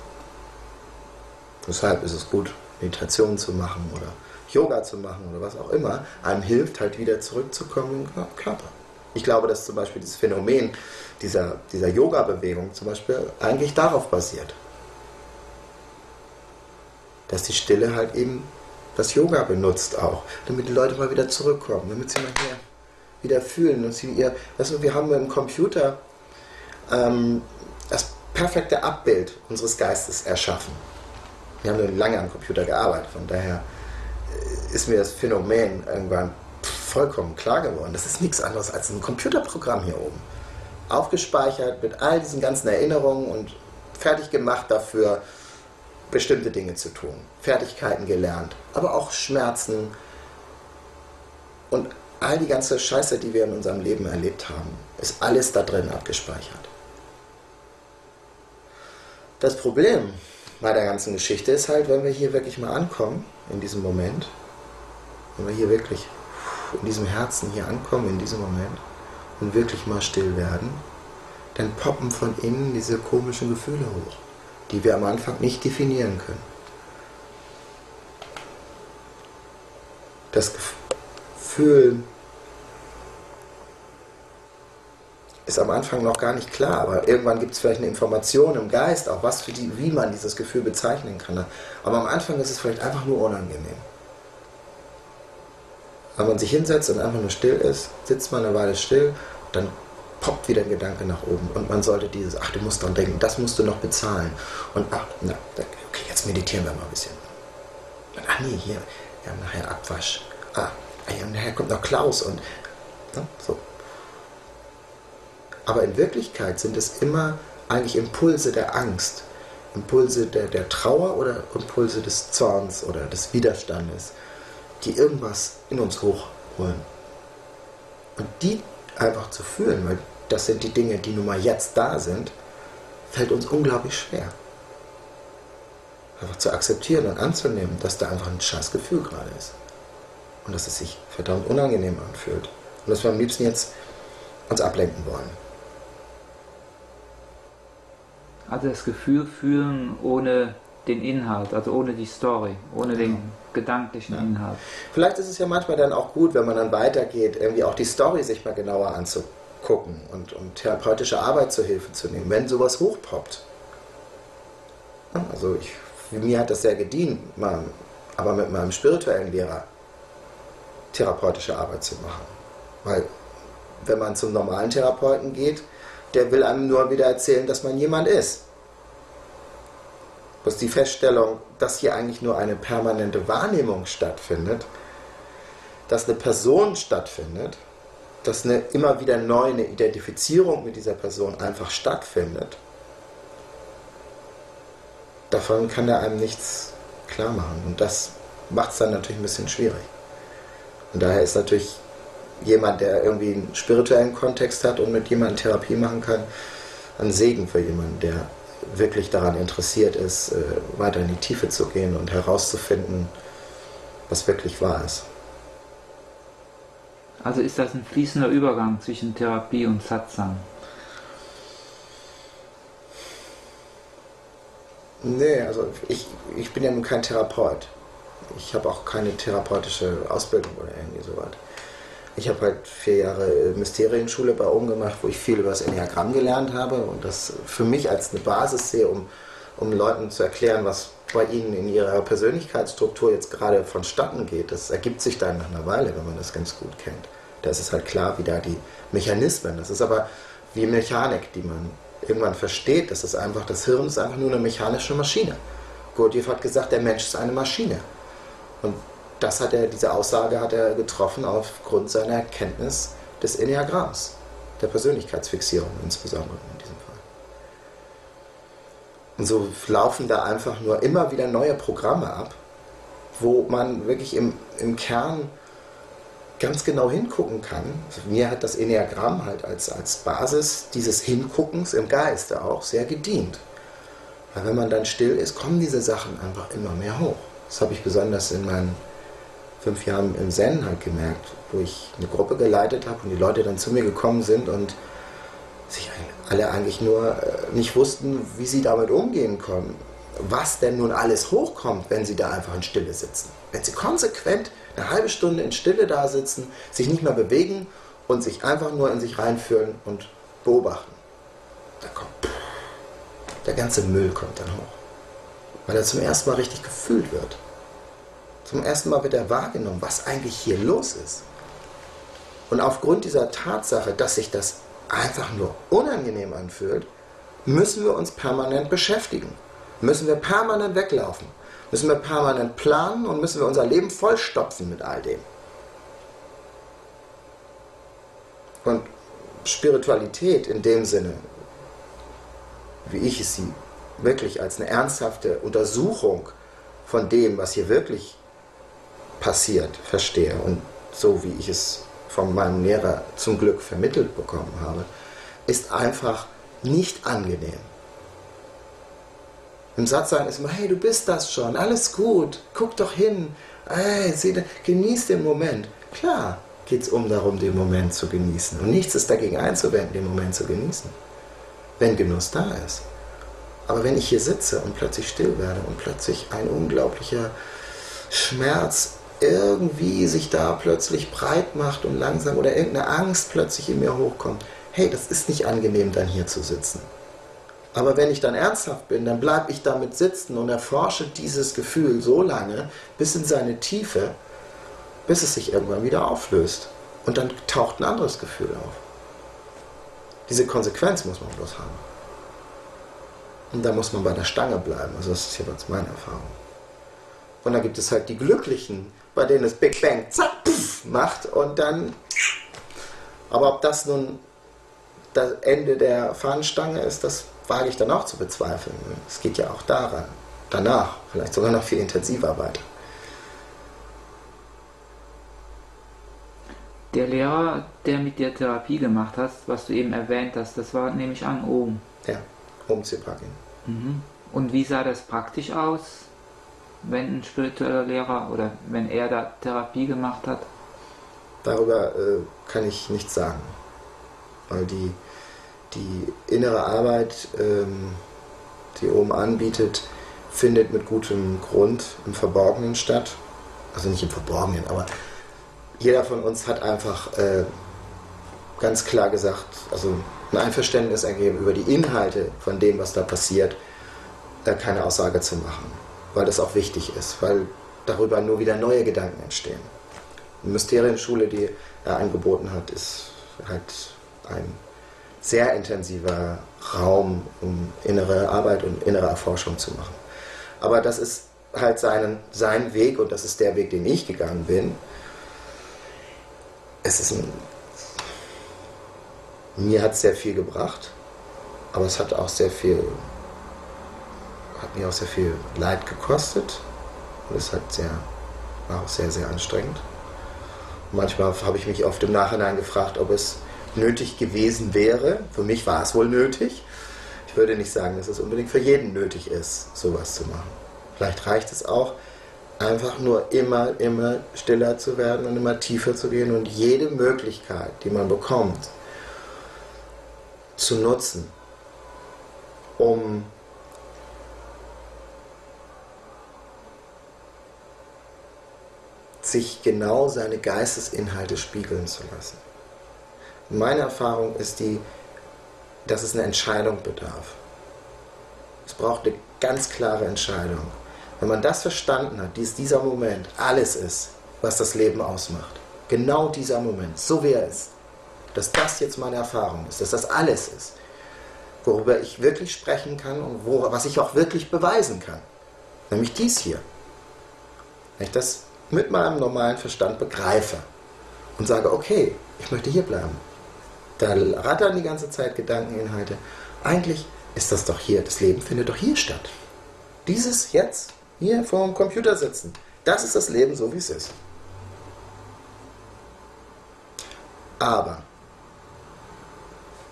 Deshalb ist es gut, Meditation zu machen oder Yoga zu machen oder was auch immer, einem hilft halt wieder zurückzukommen im Körper. Ich glaube, dass zum Beispiel das Phänomen dieser, dieser Yoga-Bewegung zum Beispiel eigentlich darauf basiert. Dass die Stille halt eben das Yoga benutzt auch, damit die Leute mal wieder zurückkommen, damit sie mal hier wieder fühlen und sie ihr, weißt du, wir haben im Computer ähm, das perfekte Abbild unseres Geistes erschaffen. Wir haben lange am Computer gearbeitet, von daher ist mir das Phänomen irgendwann vollkommen klar geworden. Das ist nichts anderes als ein Computerprogramm hier oben. Aufgespeichert mit all diesen ganzen Erinnerungen und fertig gemacht dafür, bestimmte Dinge zu tun. Fertigkeiten gelernt, aber auch Schmerzen und all die ganze Scheiße, die wir in unserem Leben erlebt haben, ist alles da drin abgespeichert. Das Problem bei der ganzen Geschichte ist halt, wenn wir hier wirklich mal ankommen, in diesem Moment, wenn wir hier wirklich in diesem Herzen hier ankommen, in diesem Moment und wirklich mal still werden, dann poppen von innen diese komischen Gefühle hoch, die wir am Anfang nicht definieren können. Das Gefühl ist am Anfang noch gar nicht klar, aber irgendwann gibt es vielleicht eine Information im Geist, auch was für die, wie man dieses Gefühl bezeichnen kann. Aber am Anfang ist es vielleicht einfach nur unangenehm. Wenn man sich hinsetzt und einfach nur still ist, sitzt man eine Weile still, dann poppt wieder ein Gedanke nach oben und man sollte dieses, ach, du musst dran denken, das musst du noch bezahlen. Und ach, na, okay, jetzt meditieren wir mal ein bisschen. Und, ach nee, hier, ja, nachher Abwasch. Ah, ja, nachher kommt noch Klaus und ne, so. Aber in Wirklichkeit sind es immer eigentlich Impulse der Angst, Impulse der, der Trauer oder Impulse des Zorns oder des Widerstandes, die irgendwas in uns hochholen. Und die einfach zu fühlen, weil das sind die Dinge, die nun mal jetzt da sind, fällt uns unglaublich schwer. Einfach zu akzeptieren und anzunehmen, dass da einfach ein scheiß Gefühl gerade ist. Und dass es sich verdammt unangenehm anfühlt. Und dass wir am liebsten jetzt uns ablenken wollen. Also das Gefühl fühlen ohne den Inhalt, also ohne die Story, ohne den ja. gedanklichen ja. Inhalt. Vielleicht ist es ja manchmal dann auch gut, wenn man dann weitergeht, irgendwie auch die Story sich mal genauer anzugucken und, und therapeutische Arbeit zur Hilfe zu nehmen, wenn sowas hochpoppt. Also ich, mir hat das sehr gedient, mal, aber mit meinem spirituellen Lehrer therapeutische Arbeit zu machen. Weil wenn man zum normalen Therapeuten geht, der will einem nur wieder erzählen, dass man jemand ist. Bloß die Feststellung, dass hier eigentlich nur eine permanente Wahrnehmung stattfindet, dass eine Person stattfindet, dass eine immer wieder neu eine Identifizierung mit dieser Person einfach stattfindet, davon kann er einem nichts klar machen. Und das macht es dann natürlich ein bisschen schwierig. Und daher ist natürlich jemand, der irgendwie einen spirituellen Kontext hat und mit jemandem Therapie machen kann, ein Segen für jemanden, der wirklich daran interessiert ist, äh, weiter in die Tiefe zu gehen und herauszufinden, was wirklich wahr ist. Also ist das ein fließender Übergang zwischen Therapie und Satsang? Nee, also ich, ich bin ja nun kein Therapeut. Ich habe auch keine therapeutische Ausbildung oder irgendwie sowas. Ich habe halt vier Jahre Mysterienschule bei oben gemacht, wo ich viel über das Enneagramm gelernt habe und das für mich als eine Basis sehe, um, um Leuten zu erklären, was bei ihnen in ihrer Persönlichkeitsstruktur jetzt gerade vonstatten geht. Das ergibt sich dann nach einer Weile, wenn man das ganz gut kennt. Da ist es halt klar, wie da die Mechanismen. Das ist aber wie Mechanik, die man irgendwann versteht. Das ist einfach, das Hirn ist einfach nur eine mechanische Maschine. Gurdjieff hat gesagt, der Mensch ist eine Maschine. Und das hat er, diese Aussage hat er getroffen aufgrund seiner Kenntnis des Enneagramms, der Persönlichkeitsfixierung insbesondere in diesem Und so laufen da einfach nur immer wieder neue Programme ab, wo man wirklich im, im Kern ganz genau hingucken kann. Also mir hat das Enneagramm halt als, als Basis dieses Hinguckens im Geiste auch sehr gedient. Weil wenn man dann still ist, kommen diese Sachen einfach immer mehr hoch. Das habe ich besonders in meinen fünf Jahren im Zen halt gemerkt, wo ich eine Gruppe geleitet habe und die Leute dann zu mir gekommen sind und sich alle eigentlich nur äh, nicht wussten, wie sie damit umgehen können. Was denn nun alles hochkommt, wenn sie da einfach in Stille sitzen. Wenn sie konsequent eine halbe Stunde in Stille da sitzen, sich nicht mehr bewegen und sich einfach nur in sich reinfühlen und beobachten. Da kommt der ganze Müll kommt dann hoch. Weil er zum ersten Mal richtig gefühlt wird. Zum ersten Mal wird er wahrgenommen, was eigentlich hier los ist. Und aufgrund dieser Tatsache, dass sich das einfach nur unangenehm anfühlt, müssen wir uns permanent beschäftigen. Müssen wir permanent weglaufen. Müssen wir permanent planen und müssen wir unser Leben vollstopfen mit all dem. Und Spiritualität in dem Sinne, wie ich es sie wirklich als eine ernsthafte Untersuchung von dem, was hier wirklich passiert, verstehe und so wie ich es von meinem Lehrer zum Glück vermittelt bekommen habe, ist einfach nicht angenehm. Im Satz sagen ist immer, hey, du bist das schon, alles gut, guck doch hin, hey, genieß den Moment. Klar geht es um darum, den Moment zu genießen. Und nichts ist dagegen einzuwenden, den Moment zu genießen, wenn Genuss da ist. Aber wenn ich hier sitze und plötzlich still werde und plötzlich ein unglaublicher Schmerz irgendwie sich da plötzlich breit macht und langsam oder irgendeine Angst plötzlich in mir hochkommt, hey, das ist nicht angenehm, dann hier zu sitzen. Aber wenn ich dann ernsthaft bin, dann bleibe ich damit sitzen und erforsche dieses Gefühl so lange, bis in seine Tiefe, bis es sich irgendwann wieder auflöst. Und dann taucht ein anderes Gefühl auf. Diese Konsequenz muss man bloß haben. Und da muss man bei der Stange bleiben. Also das ist jeweils meine Erfahrung. Und dann gibt es halt die Glücklichen, bei denen es Big Bang zack, pff, macht und dann. Aber ob das nun das Ende der Fahnenstange ist, das wage ich dann auch zu bezweifeln. Es geht ja auch daran. Danach, vielleicht sogar noch viel intensiver weiter. Der Lehrer, der mit dir Therapie gemacht hat, was du eben erwähnt hast, das war nämlich an Ohm. Ja, Ohm Zipagin. Mhm. Und wie sah das praktisch aus, wenn ein spiritueller Lehrer oder wenn er da Therapie gemacht hat? Darüber äh, kann ich nichts sagen, weil die, die innere Arbeit, ähm, die Ohm anbietet, findet mit gutem Grund im Verborgenen statt. Also nicht im Verborgenen, aber jeder von uns hat einfach äh, ganz klar gesagt, also ein Einverständnis ergeben über die Inhalte von dem, was da passiert, da keine Aussage zu machen, weil das auch wichtig ist, weil darüber nur wieder neue Gedanken entstehen. Die Mysterienschule, die er angeboten hat, ist halt ein sehr intensiver Raum, um innere Arbeit und innere Erforschung zu machen. Aber das ist halt seinen, sein Weg und das ist der Weg, den ich gegangen bin. Es ist ein mir hat es sehr viel gebracht, aber es hat auch sehr viel, hat mir auch sehr viel Leid gekostet und es hat sehr, war auch sehr, sehr anstrengend. manchmal habe ich mich oft im Nachhinein gefragt, ob es nötig gewesen wäre. Für mich war es wohl nötig. Ich würde nicht sagen, dass es unbedingt für jeden nötig ist, sowas zu machen. Vielleicht reicht es auch, einfach nur immer, immer stiller zu werden und immer tiefer zu gehen und jede Möglichkeit, die man bekommt, zu nutzen, um sich genau seine Geistesinhalte spiegeln zu lassen. Meine Erfahrung ist die, dass es eine Entscheidung bedarf. Es braucht eine ganz klare Entscheidung. Wenn man das verstanden hat, dies dieser Moment alles ist, was das Leben ausmacht, genau dieser Moment, so wie er ist, dass das jetzt meine Erfahrung ist, dass das alles ist, worüber ich wirklich sprechen kann und wo, was ich auch wirklich beweisen kann. Nämlich dies hier. Wenn ich das mit meinem normalen Verstand begreife und sage, okay, ich möchte hier bleiben. Da rattern die ganze Zeit Gedankeninhalte. Eigentlich ist das doch hier, das Leben findet doch hier statt. Dieses jetzt, hier vor dem Computer sitzen, das ist das Leben so, wie es ist. Aber,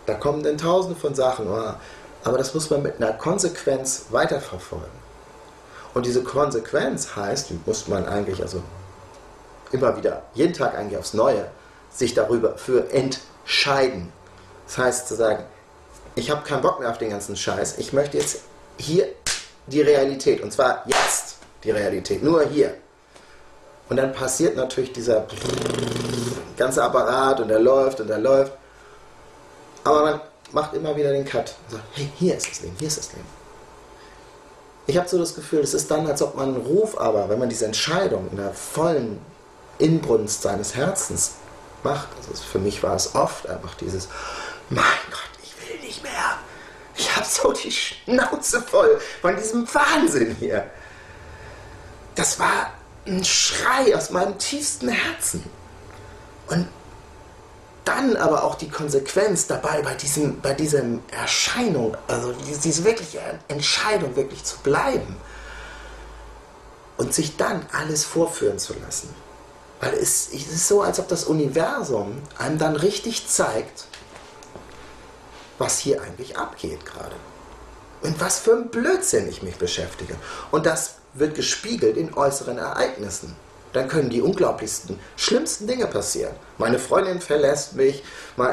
da kommen dann tausende von Sachen, aber das muss man mit einer Konsequenz weiterverfolgen. Und diese Konsequenz heißt, muss man eigentlich also immer wieder, jeden Tag eigentlich aufs Neue, sich darüber für entscheiden. Das heißt zu sagen, ich habe keinen Bock mehr auf den ganzen Scheiß, ich möchte jetzt hier die Realität, und zwar jetzt die Realität, nur hier. Und dann passiert natürlich dieser ganze Apparat und er läuft und er läuft. Aber man macht immer wieder den Cut und sagt, hey, hier ist das Leben, hier ist das Leben. Ich habe so das Gefühl, es ist dann, als ob man einen Ruf aber, wenn man diese Entscheidung in der vollen Inbrunst seines Herzens macht, also für mich war es oft einfach dieses, mein Gott, ich will nicht mehr. Ich habe so die Schnauze voll von diesem Wahnsinn hier. Das war ein Schrei aus meinem tiefsten Herzen. Und dann aber auch die Konsequenz dabei bei diesem, bei diesem Erscheinung, also diese wirkliche Entscheidung, wirklich zu bleiben und sich dann alles vorführen zu lassen. Weil es, es ist so, als ob das Universum einem dann richtig zeigt, was hier eigentlich abgeht gerade. Und was für ein Blödsinn ich mich beschäftige. Und das wird gespiegelt in äußeren Ereignissen dann können die unglaublichsten, schlimmsten Dinge passieren. Meine Freundin verlässt mich,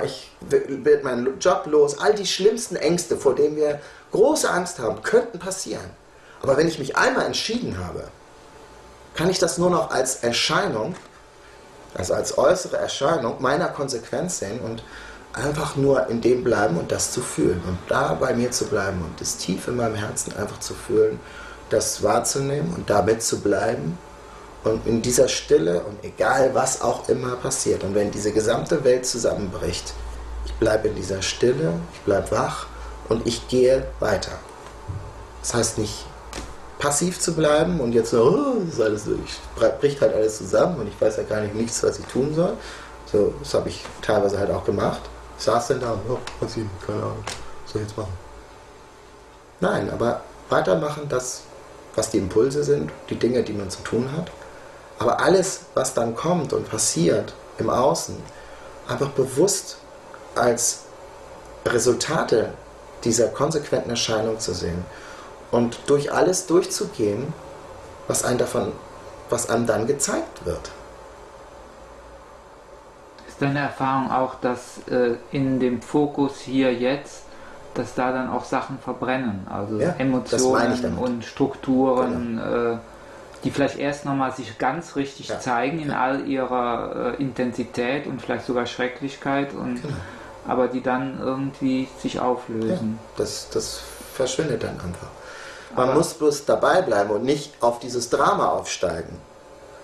ich werde meinen Job los, all die schlimmsten Ängste, vor denen wir große Angst haben, könnten passieren. Aber wenn ich mich einmal entschieden habe, kann ich das nur noch als Erscheinung, also als äußere Erscheinung meiner Konsequenz sehen und einfach nur in dem bleiben und das zu fühlen und da bei mir zu bleiben und das tief in meinem Herzen einfach zu fühlen, das wahrzunehmen und damit zu bleiben und in dieser Stille und egal was auch immer passiert und wenn diese gesamte Welt zusammenbricht, ich bleibe in dieser Stille, ich bleibe wach und ich gehe weiter. Das heißt nicht passiv zu bleiben und jetzt so, oh, ist alles durch, bricht halt alles zusammen und ich weiß ja gar nicht nichts, was ich tun soll. So, das habe ich teilweise halt auch gemacht. Ich saß dann da und, oh, ich, keine Ahnung, was soll ich jetzt machen? Nein, aber weitermachen, das, was die Impulse sind, die Dinge, die man zu tun hat. Aber alles, was dann kommt und passiert im Außen, einfach bewusst als Resultate dieser konsequenten Erscheinung zu sehen und durch alles durchzugehen, was einem davon, was einem dann gezeigt wird. Ist deine Erfahrung auch, dass äh, in dem Fokus hier jetzt, dass da dann auch Sachen verbrennen, also ja, Emotionen und Strukturen, genau. äh, die vielleicht erst nochmal sich ganz richtig ja. zeigen in all ihrer äh, Intensität und vielleicht sogar Schrecklichkeit und genau. aber die dann irgendwie sich auflösen. Ja, das, das verschwindet dann einfach. Man aber muss bloß dabei bleiben und nicht auf dieses Drama aufsteigen.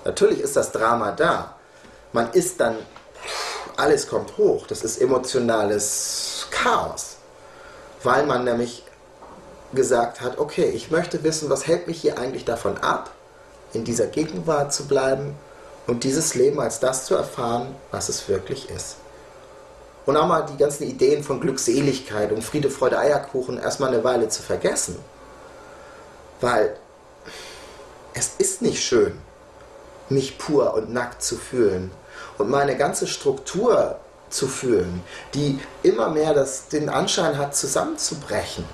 Natürlich ist das Drama da. Man ist dann, alles kommt hoch. Das ist emotionales Chaos. Weil man nämlich gesagt hat, okay, ich möchte wissen, was hält mich hier eigentlich davon ab, in dieser Gegenwart zu bleiben und dieses Leben als das zu erfahren, was es wirklich ist. Und auch mal die ganzen Ideen von Glückseligkeit und Friede, Freude, Eierkuchen erstmal eine Weile zu vergessen. Weil es ist nicht schön, mich pur und nackt zu fühlen und meine ganze Struktur zu fühlen, die immer mehr das, den Anschein hat, zusammenzubrechen.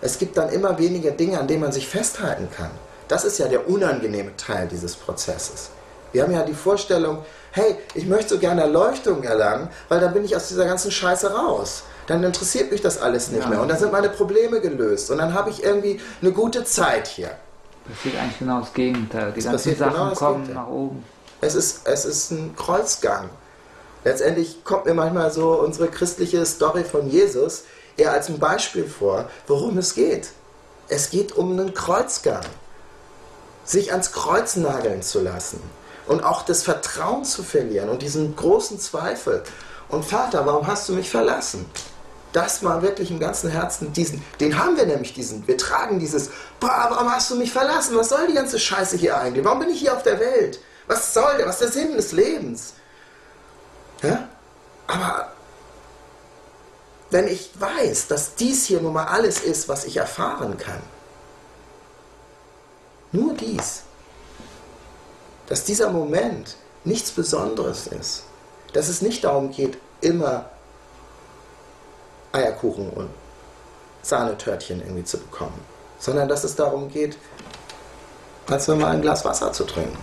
Es gibt dann immer weniger Dinge, an denen man sich festhalten kann. Das ist ja der unangenehme Teil dieses Prozesses. Wir haben ja die Vorstellung, hey, ich möchte so gerne Erleuchtung erlangen, weil dann bin ich aus dieser ganzen Scheiße raus. Dann interessiert mich das alles nicht ja. mehr und dann sind meine Probleme gelöst und dann habe ich irgendwie eine gute Zeit hier. Passiert eigentlich genau das Gegenteil. Die es ganzen Sachen genau kommen Gegenteil. nach oben. Es ist, es ist ein Kreuzgang. Letztendlich kommt mir manchmal so unsere christliche Story von Jesus eher als ein Beispiel vor, worum es geht. Es geht um einen Kreuzgang sich ans Kreuz nageln zu lassen und auch das Vertrauen zu verlieren und diesen großen Zweifel. Und Vater, warum hast du mich verlassen? Das mal wirklich im ganzen Herzen, diesen, den haben wir nämlich, diesen, wir tragen dieses, boah, warum hast du mich verlassen? Was soll die ganze Scheiße hier eigentlich? Warum bin ich hier auf der Welt? Was soll der? Was ist der Sinn des Lebens? Ja? Aber wenn ich weiß, dass dies hier nun mal alles ist, was ich erfahren kann, nur dies, dass dieser Moment nichts Besonderes ist, dass es nicht darum geht, immer Eierkuchen und Sahnetörtchen irgendwie zu bekommen, sondern dass es darum geht, als wenn mal ein Glas Wasser zu trinken,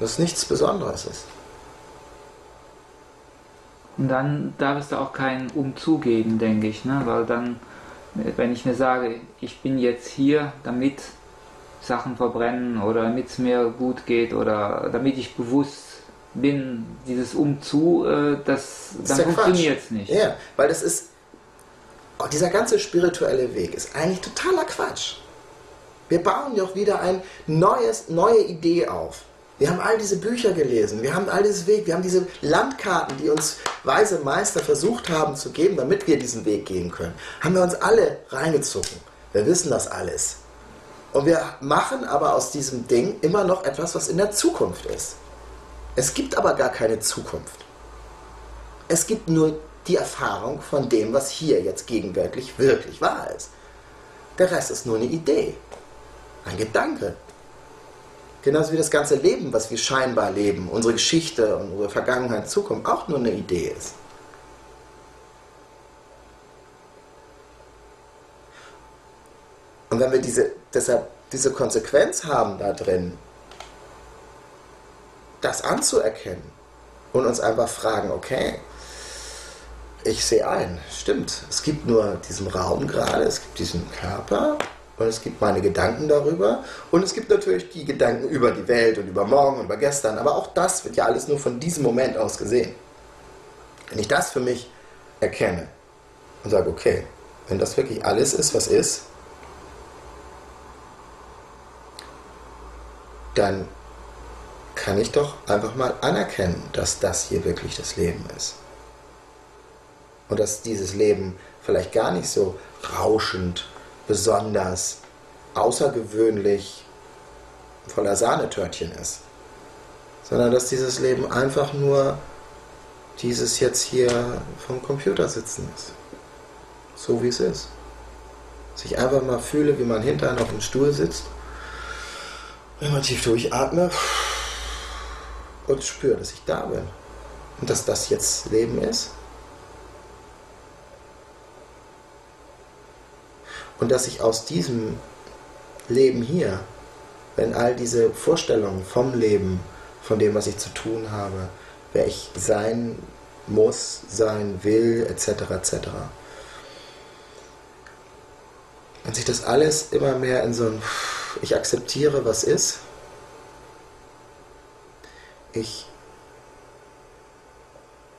dass nichts Besonderes ist. Und dann darf es da auch kein Umzug geben, denke ich, ne? weil dann, wenn ich mir sage, ich bin jetzt hier, damit Sachen verbrennen oder damit es mir gut geht oder damit ich bewusst bin, dieses Umzu, äh, das, dann funktioniert es nicht. Ja, weil das ist, oh, dieser ganze spirituelle Weg ist eigentlich totaler Quatsch. Wir bauen doch wieder eine neue Idee auf. Wir haben all diese Bücher gelesen, wir haben all dieses Weg, wir haben diese Landkarten, die uns weise Meister versucht haben zu geben, damit wir diesen Weg gehen können. Haben wir uns alle reingezogen. Wir wissen das alles. Und wir machen aber aus diesem Ding immer noch etwas, was in der Zukunft ist. Es gibt aber gar keine Zukunft. Es gibt nur die Erfahrung von dem, was hier jetzt gegenwärtig wirklich wahr ist. Der Rest ist nur eine Idee, ein Gedanke. Genauso wie das ganze Leben, was wir scheinbar leben, unsere Geschichte, unsere Vergangenheit, Zukunft auch nur eine Idee ist. Und wenn wir diese, deshalb diese Konsequenz haben da drin, das anzuerkennen und uns einfach fragen, okay, ich sehe ein, stimmt, es gibt nur diesen Raum gerade, es gibt diesen Körper und es gibt meine Gedanken darüber und es gibt natürlich die Gedanken über die Welt und über morgen und über gestern, aber auch das wird ja alles nur von diesem Moment aus gesehen. Wenn ich das für mich erkenne und sage, okay, wenn das wirklich alles ist, was ist, dann kann ich doch einfach mal anerkennen, dass das hier wirklich das Leben ist. Und dass dieses Leben vielleicht gar nicht so rauschend, besonders, außergewöhnlich voller Sahnetörtchen ist, sondern dass dieses Leben einfach nur dieses jetzt hier vom Computer sitzen ist. So wie es ist. Dass ich einfach mal fühle, wie mein Hintern auf dem Stuhl sitzt Einmal tief durchatme und spüre, dass ich da bin. Und dass das jetzt Leben ist. Und dass ich aus diesem Leben hier, wenn all diese Vorstellungen vom Leben, von dem, was ich zu tun habe, wer ich sein muss, sein will, etc., etc., wenn sich das alles immer mehr in so ein ich akzeptiere, was ist. Ich.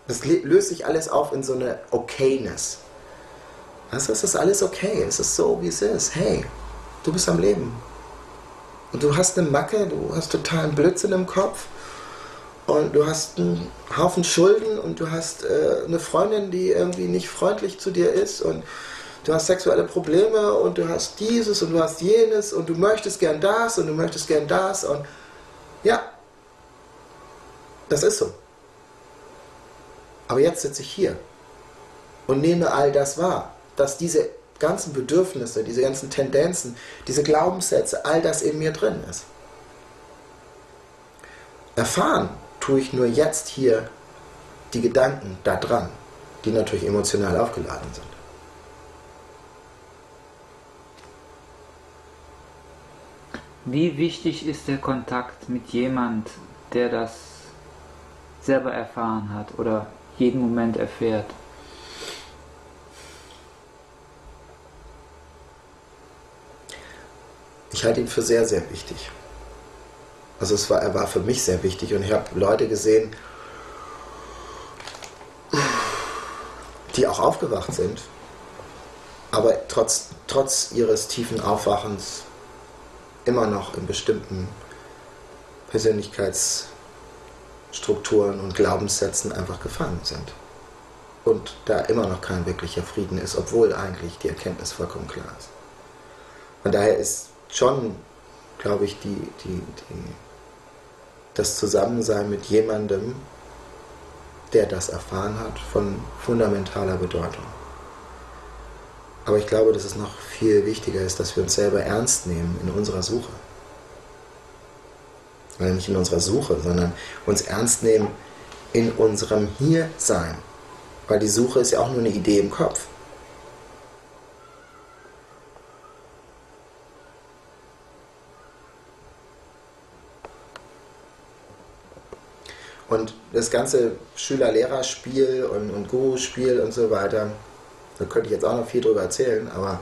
Das löst sich alles auf in so eine Okayness. Also es ist alles okay, es ist so, wie es ist. Hey, du bist am Leben. Und du hast eine Macke, du hast totalen Blödsinn im Kopf. Und du hast einen Haufen Schulden und du hast äh, eine Freundin, die irgendwie nicht freundlich zu dir ist und du hast sexuelle Probleme und du hast dieses und du hast jenes und du möchtest gern das und du möchtest gern das und ja, das ist so. Aber jetzt sitze ich hier und nehme all das wahr, dass diese ganzen Bedürfnisse, diese ganzen Tendenzen, diese Glaubenssätze, all das in mir drin ist. Erfahren tue ich nur jetzt hier die Gedanken da dran, die natürlich emotional aufgeladen sind. Wie wichtig ist der Kontakt mit jemand, der das selber erfahren hat oder jeden Moment erfährt? Ich halte ihn für sehr, sehr wichtig. Also es war, er war für mich sehr wichtig und ich habe Leute gesehen, die auch aufgewacht sind, aber trotz, trotz ihres tiefen Aufwachens immer noch in bestimmten Persönlichkeitsstrukturen und Glaubenssätzen einfach gefangen sind. Und da immer noch kein wirklicher Frieden ist, obwohl eigentlich die Erkenntnis vollkommen klar ist. Von daher ist schon, glaube ich, die, die, die, das Zusammensein mit jemandem, der das erfahren hat, von fundamentaler Bedeutung. Aber ich glaube, dass es noch viel wichtiger ist, dass wir uns selber ernst nehmen in unserer Suche. Weil nicht in unserer Suche, sondern uns ernst nehmen in unserem Hier-Sein. Weil die Suche ist ja auch nur eine Idee im Kopf. Und das ganze Schüler-Lehrer-Spiel und, und Guru-Spiel und so weiter, da könnte ich jetzt auch noch viel drüber erzählen, aber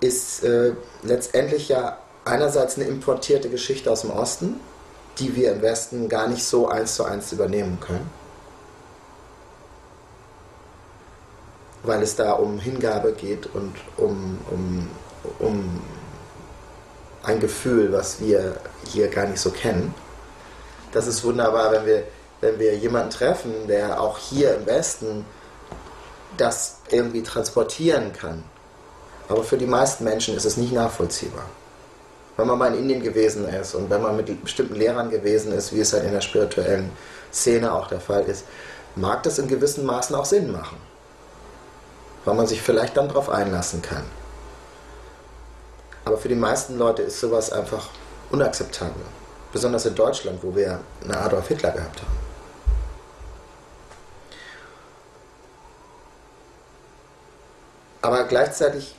ist äh, letztendlich ja einerseits eine importierte Geschichte aus dem Osten, die wir im Westen gar nicht so eins zu eins übernehmen können. Weil es da um Hingabe geht und um, um, um ein Gefühl, was wir hier gar nicht so kennen das ist wunderbar, wenn wir, wenn wir jemanden treffen, der auch hier im Westen das irgendwie transportieren kann. Aber für die meisten Menschen ist es nicht nachvollziehbar. Wenn man mal in Indien gewesen ist und wenn man mit bestimmten Lehrern gewesen ist, wie es halt in der spirituellen Szene auch der Fall ist, mag das in gewissen Maßen auch Sinn machen. Weil man sich vielleicht dann darauf einlassen kann. Aber für die meisten Leute ist sowas einfach unakzeptabel. Besonders in Deutschland, wo wir eine Adolf Hitler gehabt haben. Aber gleichzeitig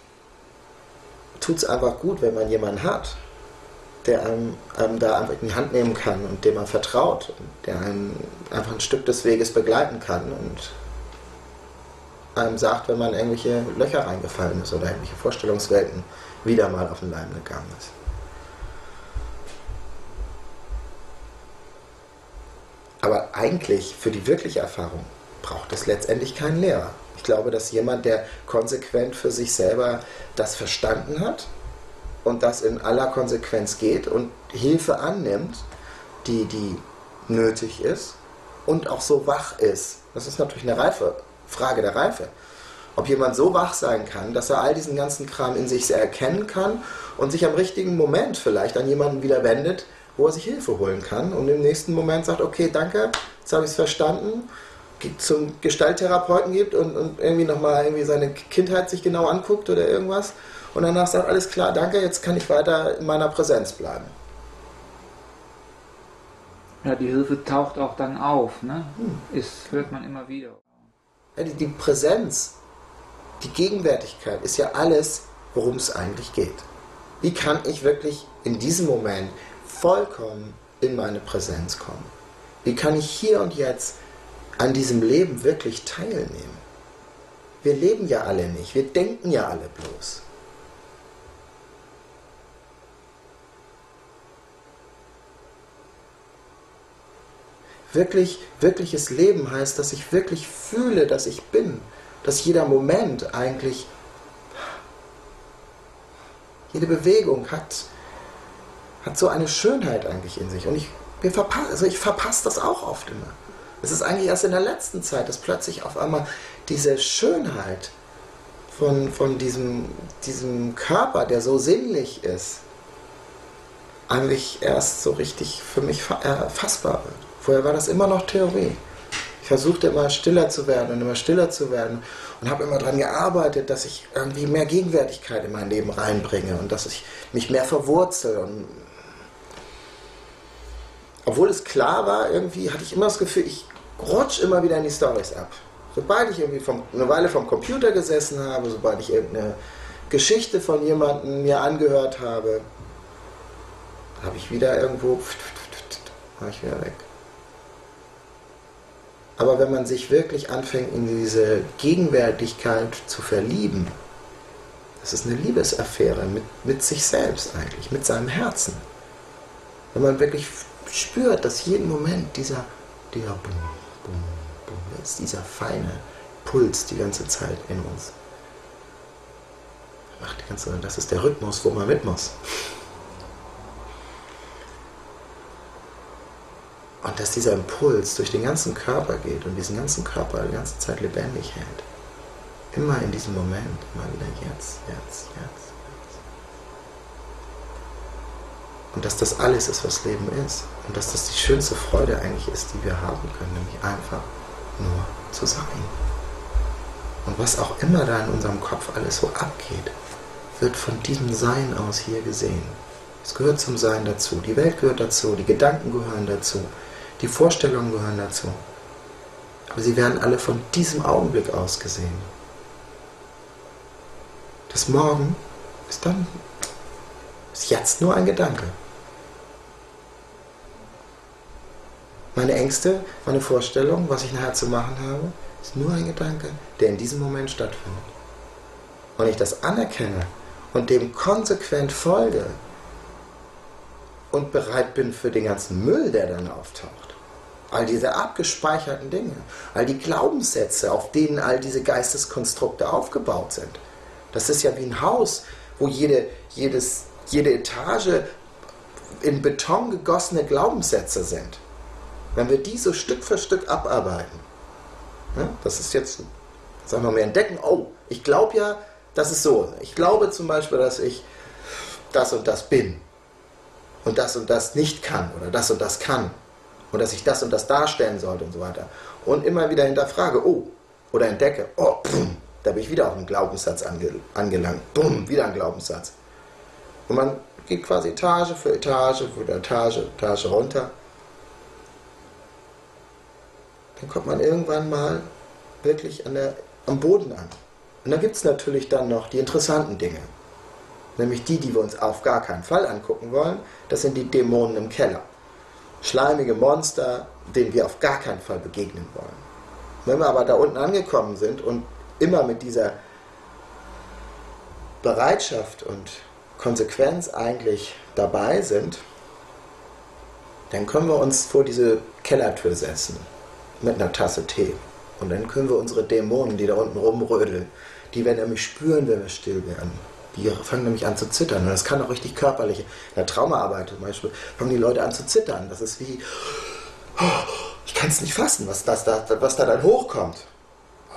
tut es einfach gut, wenn man jemanden hat, der einem, einem, da einfach in die Hand nehmen kann und dem man vertraut, der einen einfach ein Stück des Weges begleiten kann und einem sagt, wenn man irgendwelche Löcher reingefallen ist oder irgendwelche Vorstellungswelten wieder mal auf den Leim gegangen ist. Aber eigentlich für die wirkliche Erfahrung braucht es letztendlich keinen Lehrer. Ich glaube, dass jemand, der konsequent für sich selber das verstanden hat und das in aller Konsequenz geht und Hilfe annimmt, die, die nötig ist und auch so wach ist. Das ist natürlich eine Reife, Frage der Reife. Ob jemand so wach sein kann, dass er all diesen ganzen Kram in sich erkennen kann und sich am richtigen Moment vielleicht an jemanden wieder wendet, wo er sich Hilfe holen kann und im nächsten Moment sagt, okay, danke, jetzt habe ich es verstanden, zum Gestalttherapeuten gibt und, und irgendwie nochmal irgendwie seine Kindheit sich genau anguckt oder irgendwas und danach sagt, alles klar, danke, jetzt kann ich weiter in meiner Präsenz bleiben. Ja, die Hilfe taucht auch dann auf, ne? Hm. Ist, hört man immer wieder. Ja, die, die Präsenz, die Gegenwärtigkeit ist ja alles, worum es eigentlich geht. Wie kann ich wirklich in diesem Moment vollkommen in meine Präsenz kommen? Wie kann ich hier und jetzt an diesem Leben wirklich teilnehmen? Wir leben ja alle nicht, wir denken ja alle bloß. Wirklich, wirkliches Leben heißt, dass ich wirklich fühle, dass ich bin, dass jeder Moment eigentlich, jede Bewegung hat hat so eine Schönheit eigentlich in sich. Und ich, wir verpass, also ich verpasse das auch oft immer. Es ist eigentlich erst in der letzten Zeit, dass plötzlich auf einmal diese Schönheit von, von diesem, diesem Körper, der so sinnlich ist, eigentlich erst so richtig für mich erfassbar wird. Vorher war das immer noch Theorie. Ich versuchte immer stiller zu werden und immer stiller zu werden und habe immer daran gearbeitet, dass ich irgendwie mehr Gegenwärtigkeit in mein Leben reinbringe und dass ich mich mehr verwurzel und obwohl es klar war, irgendwie hatte ich immer das Gefühl, ich rutsch immer wieder in die Stories ab. Sobald ich irgendwie vom, eine Weile vom Computer gesessen habe, sobald ich irgendeine Geschichte von jemandem mir angehört habe, habe ich wieder irgendwo, war ich wieder weg. Aber wenn man sich wirklich anfängt, in diese Gegenwärtigkeit zu verlieben, das ist eine Liebesaffäre mit, mit sich selbst eigentlich, mit seinem Herzen. Wenn man wirklich spürt, dass jeden Moment dieser, dieser Bum, Bum, Bum ist, dieser feine Puls die ganze Zeit in uns. Macht die ganze, das ist der Rhythmus, wo man mit muss. Und dass dieser Impuls durch den ganzen Körper geht und diesen ganzen Körper die ganze Zeit lebendig hält. Immer in diesem Moment, immer wieder jetzt, jetzt, jetzt. Und dass das alles ist, was Leben ist. Und dass das die schönste Freude eigentlich ist, die wir haben können, nämlich einfach nur zu sein. Und was auch immer da in unserem Kopf alles so abgeht, wird von diesem Sein aus hier gesehen. Es gehört zum Sein dazu. Die Welt gehört dazu, die Gedanken gehören dazu, die Vorstellungen gehören dazu. Aber sie werden alle von diesem Augenblick aus gesehen. Das Morgen ist dann, ist jetzt nur ein Gedanke. Meine Ängste, meine Vorstellung, was ich nachher zu machen habe, ist nur ein Gedanke, der in diesem Moment stattfindet. Und ich das anerkenne und dem konsequent folge und bereit bin für den ganzen Müll, der dann auftaucht. All diese abgespeicherten Dinge, all die Glaubenssätze, auf denen all diese Geisteskonstrukte aufgebaut sind. Das ist ja wie ein Haus, wo jede, jedes, jede Etage in Beton gegossene Glaubenssätze sind. Wenn wir die so Stück für Stück abarbeiten, ja, das ist jetzt, sagen wir mal, entdecken, oh, ich glaube ja, das ist so. Ich glaube zum Beispiel, dass ich das und das bin und das und das nicht kann oder das und das kann und dass ich das und das darstellen sollte und so weiter. Und immer wieder hinterfrage, oh, oder entdecke, oh, pum, da bin ich wieder auf einen Glaubenssatz ange, angelangt, bumm, wieder ein Glaubenssatz. Und man geht quasi Etage für Etage für Etage, Etage runter. Dann kommt man irgendwann mal wirklich der, am Boden an. Und da gibt es natürlich dann noch die interessanten Dinge. Nämlich die, die wir uns auf gar keinen Fall angucken wollen. Das sind die Dämonen im Keller. Schleimige Monster, denen wir auf gar keinen Fall begegnen wollen. Wenn wir aber da unten angekommen sind und immer mit dieser Bereitschaft und Konsequenz eigentlich dabei sind, dann können wir uns vor diese Kellertür setzen mit einer Tasse Tee. Und dann können wir unsere Dämonen, die da unten rumrödeln, die werden nämlich spüren, wenn wir still werden. Die fangen nämlich an zu zittern. Und das kann auch richtig körperlich. In der Traumaarbeit zum Beispiel fangen die Leute an zu zittern. Das ist wie, ich kann es nicht fassen, was, das da, was da dann hochkommt.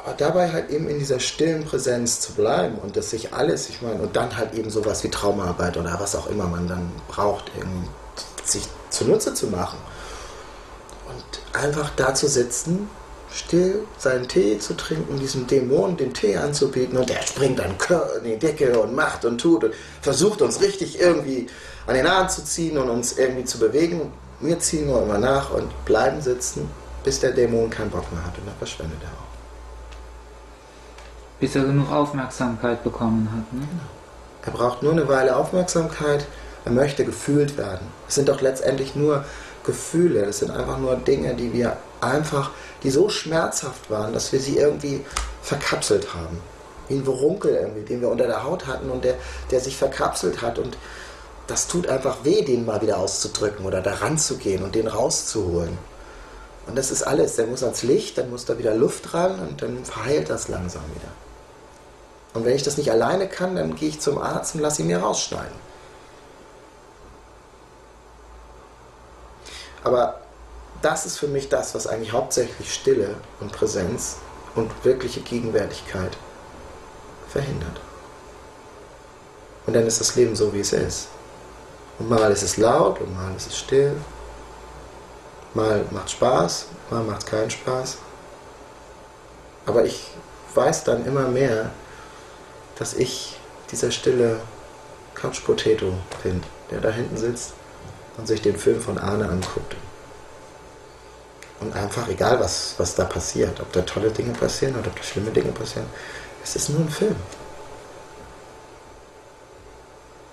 Aber dabei halt eben in dieser stillen Präsenz zu bleiben und dass sich alles, ich meine, und dann halt eben sowas wie Traumaarbeit oder was auch immer man dann braucht, sich zunutze zu machen. Einfach da zu sitzen still seinen Tee zu trinken, diesem Dämon den Tee anzubieten und der springt dann in die Decke und macht und tut und versucht uns richtig irgendwie an den Arm zu ziehen und uns irgendwie zu bewegen. Wir ziehen nur immer nach und bleiben sitzen, bis der Dämon keinen Bock mehr hat und dann verschwendet er auch. Bis er genug Aufmerksamkeit bekommen hat. Ne? Genau. Er braucht nur eine Weile Aufmerksamkeit, er möchte gefühlt werden. Es sind doch letztendlich nur Gefühle, es sind einfach nur Dinge, die wir einfach die so schmerzhaft waren, dass wir sie irgendwie verkapselt haben. Wie ein Worunkel irgendwie, den wir unter der Haut hatten und der, der sich verkapselt hat. Und das tut einfach weh, den mal wieder auszudrücken oder da ranzugehen und den rauszuholen. Und das ist alles. Der muss ans Licht, dann muss da wieder Luft ran und dann verheilt das langsam wieder. Und wenn ich das nicht alleine kann, dann gehe ich zum Arzt und lasse ihn mir rausschneiden. Aber das ist für mich das, was eigentlich hauptsächlich Stille und Präsenz und wirkliche Gegenwärtigkeit verhindert. Und dann ist das Leben so, wie es ist. Und mal ist es laut und mal ist es still. Mal macht Spaß, mal macht keinen Spaß. Aber ich weiß dann immer mehr, dass ich dieser stille Couch Potato bin, der da hinten sitzt und sich den Film von Arne anguckt und einfach egal, was, was da passiert, ob da tolle Dinge passieren oder ob da schlimme Dinge passieren, es ist nur ein Film.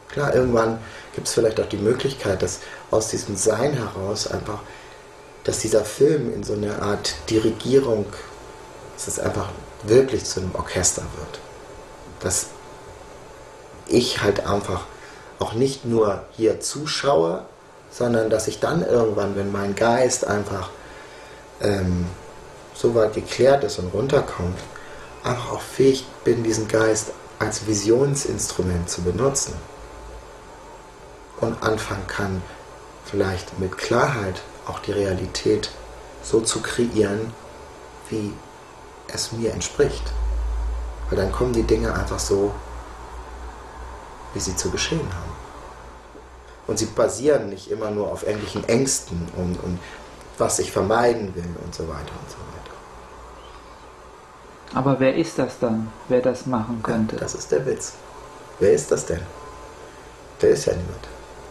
Klar, irgendwann gibt es vielleicht auch die Möglichkeit, dass aus diesem Sein heraus einfach, dass dieser Film in so eine Art Dirigierung, dass es einfach wirklich zu einem Orchester wird. Dass ich halt einfach auch nicht nur hier zuschaue, sondern dass ich dann irgendwann, wenn mein Geist einfach ähm, so weit geklärt ist und runterkommt, einfach auch fähig bin, diesen Geist als Visionsinstrument zu benutzen und anfangen kann, vielleicht mit Klarheit auch die Realität so zu kreieren, wie es mir entspricht. Weil dann kommen die Dinge einfach so, wie sie zu geschehen haben. Und sie basieren nicht immer nur auf irgendwelchen Ängsten und, und was ich vermeiden will und so weiter und so weiter. Aber wer ist das dann, wer das machen könnte? Das ist der Witz. Wer ist das denn? Der ist ja niemand.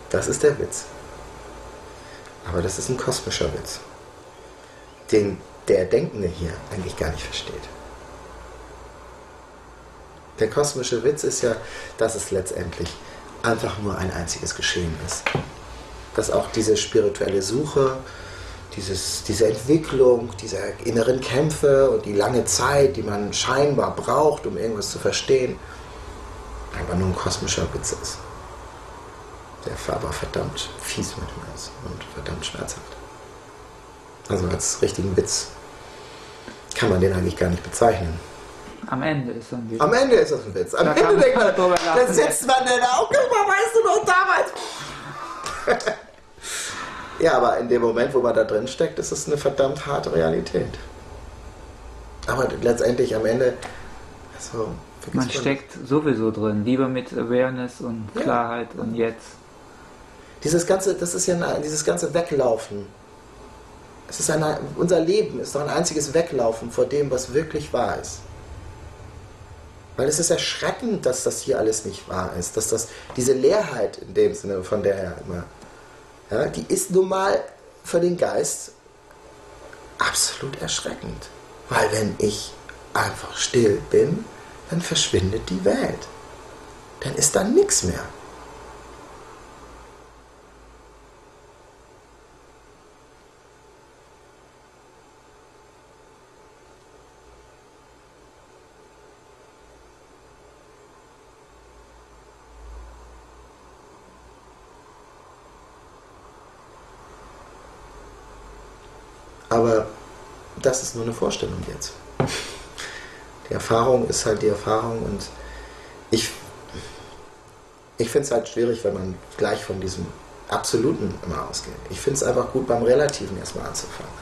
Das ist der Witz. Aber das ist ein kosmischer Witz, den der Denkende hier eigentlich gar nicht versteht. Der kosmische Witz ist ja, dass es letztendlich einfach nur ein einziges Geschehen ist. Dass auch diese spirituelle Suche, dieses, diese Entwicklung, diese inneren Kämpfe und die lange Zeit, die man scheinbar braucht, um irgendwas zu verstehen, einfach nur ein kosmischer Witz ist. Der aber verdammt fies manchmal ist und verdammt schmerzhaft. Also als richtigen Witz kann man den eigentlich gar nicht bezeichnen. Am Ende ist es ein Witz. Am Ende ist es ein Witz. Am Da Ende denkt man, dann sitzt man da, oh, guck mal, weißt du noch damals? <laughs> ja, aber in dem Moment, wo man da drin steckt, ist es eine verdammt harte Realität. Aber letztendlich am Ende, also, Man steckt sowieso drin, lieber mit Awareness und Ja. Klarheit und jetzt. Dieses ganze, das ist ja ein, dieses ganze Weglaufen. Es ist eine, unser Leben ist doch ein einziges Weglaufen vor dem, was wirklich wahr ist. Weil es ist erschreckend, dass das hier alles nicht wahr ist. Dass das, diese Leerheit in dem Sinne, von der er immer, ja, die ist nun mal für den Geist absolut erschreckend. Weil wenn ich einfach still bin, dann verschwindet die Welt. Dann ist da nichts mehr. Aber das ist nur eine Vorstellung jetzt. Die Erfahrung ist halt die Erfahrung und ich, ich finde es halt schwierig, wenn man gleich von diesem Absoluten immer ausgeht. Ich finde es einfach gut, beim Relativen erstmal anzufangen.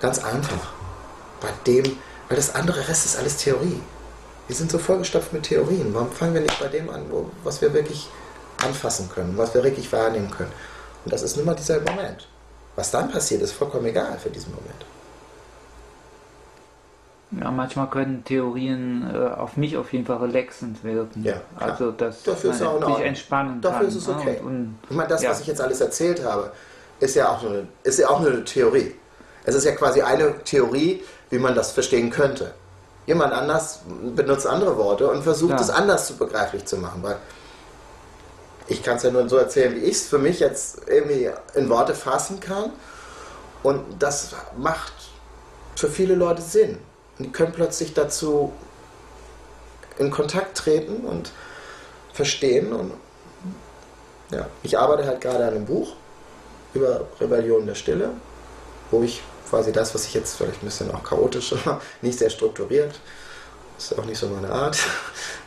Ganz einfach. Bei dem, weil das andere Rest ist alles Theorie. Wir sind so vollgestopft mit Theorien. Warum fangen wir nicht bei dem an, wo, was wir wirklich anfassen können, was wir wirklich wahrnehmen können? Und das ist nun mal dieser Moment. Was dann passiert, ist vollkommen egal für diesen Moment. Ja, manchmal können Theorien äh, auf mich auf jeden Fall relaxend wirken. Ja, klar. also, dass Dafür ist man auch in sich Ordnung. entspannen Dafür kann. ist es okay. Und, und, Ich meine, das, Ja. was ich jetzt alles erzählt habe, ist ja, auch nur eine, ist ja auch nur eine Theorie. Es ist ja quasi eine Theorie, wie man das verstehen könnte. Jemand anders benutzt andere Worte und versucht Ja. es anders zu begreiflich zu machen. Weil ich kann es ja nur so erzählen, wie ich es für mich jetzt irgendwie in Worte fassen kann. Und das macht für viele Leute Sinn. Und die können plötzlich dazu in Kontakt treten und verstehen. Und ja, ich arbeite halt gerade an einem Buch über Rebellion der Stille, wo ich quasi das, was ich jetzt vielleicht ein bisschen auch chaotisch, <laughs> nicht sehr strukturiert, ist auch nicht so meine Art,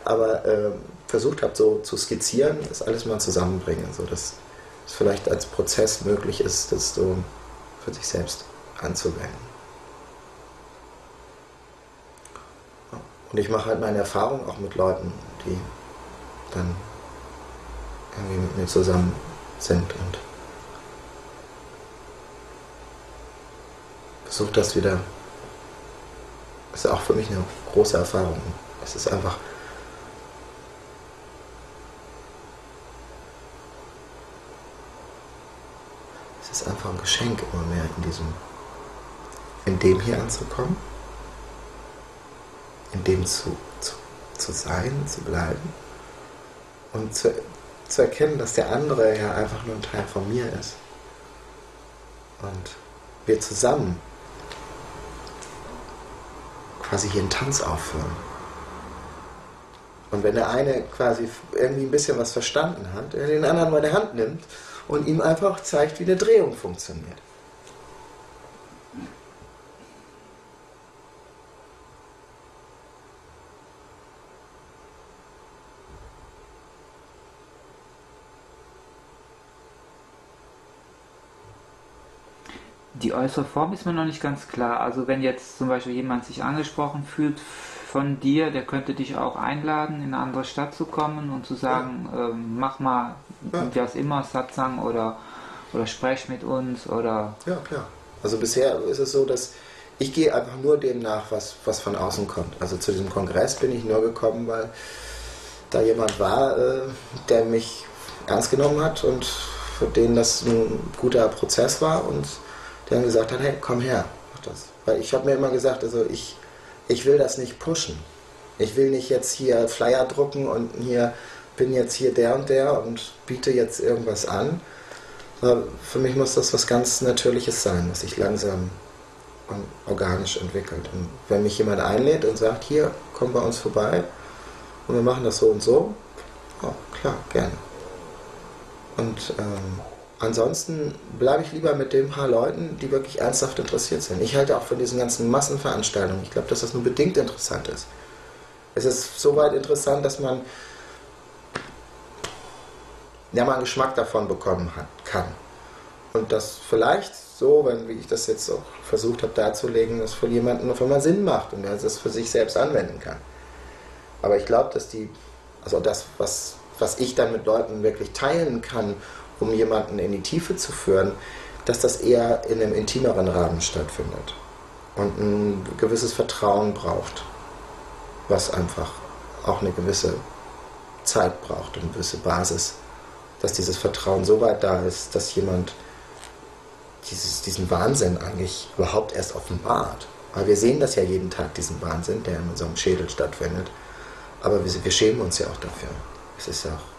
aber ähm, versucht habe, so zu skizzieren, das alles mal zusammenbringen, so dass es vielleicht als Prozess möglich ist, das so für sich selbst anzuwenden. Und ich mache halt meine Erfahrung auch mit Leuten, die dann irgendwie mit mir zusammen sind und versuche das wieder. Ist auch für mich eine große Erfahrung. Es ist einfach. Es ist einfach ein Geschenk, immer mehr in diesem, in dem hier anzukommen, in dem zu, zu, zu sein, zu bleiben und zu, zu erkennen, dass der andere ja einfach nur ein Teil von mir ist. Und wir zusammen quasi hier einen Tanz aufführen. Und wenn der eine quasi irgendwie ein bisschen was verstanden hat, er den anderen bei der Hand nimmt und ihm einfach zeigt, wie eine Drehung funktioniert. Die äußere Form ist mir noch nicht ganz klar. Also wenn jetzt zum Beispiel jemand sich angesprochen fühlt von dir, der könnte dich auch einladen, in eine andere Stadt zu kommen und zu sagen, ähm, mach mal Ja. was immer, Satsang oder, oder sprech mit uns oder Ja, klar. Also bisher ist es so, dass ich gehe einfach nur dem nach, was, was von außen kommt. Also zu diesem Kongress bin ich nur gekommen, weil da jemand war, äh, der mich ernst genommen hat und für den das ein guter Prozess war und der dann gesagt hat, hey, komm her, mach das. Weil ich habe mir immer gesagt, also ich, ich will das nicht pushen. Ich will nicht jetzt hier Flyer drucken und hier bin jetzt hier der und der und biete jetzt irgendwas an. Für mich muss das was ganz Natürliches sein, was sich langsam und organisch entwickelt. Und wenn mich jemand einlädt und sagt, hier, komm bei uns vorbei und wir machen das so und so, oh, klar, gerne. Und ähm, ansonsten bleibe ich lieber mit den paar Leuten, die wirklich ernsthaft interessiert sind. Ich halte auch von diesen ganzen Massenveranstaltungen. Ich glaube, dass das nur bedingt interessant ist. Es ist soweit interessant, dass man ja mal einen Geschmack davon bekommen hat, kann. Und das vielleicht so, wenn, wie ich das jetzt auch versucht habe darzulegen, das für jemanden auf einmal Sinn macht und er das für sich selbst anwenden kann. Aber ich glaube, dass die, also das, was, was ich dann mit Leuten wirklich teilen kann, um jemanden in die Tiefe zu führen, dass das eher in einem intimeren Rahmen stattfindet und ein gewisses Vertrauen braucht, was einfach auch eine gewisse Zeit braucht eine gewisse Basis, dass dieses Vertrauen so weit da ist, dass jemand dieses, diesen Wahnsinn eigentlich überhaupt erst offenbart. Weil wir sehen das ja jeden Tag, diesen Wahnsinn, der in unserem Schädel stattfindet. Aber wir, wir schämen uns ja auch dafür. Es ist ja auch,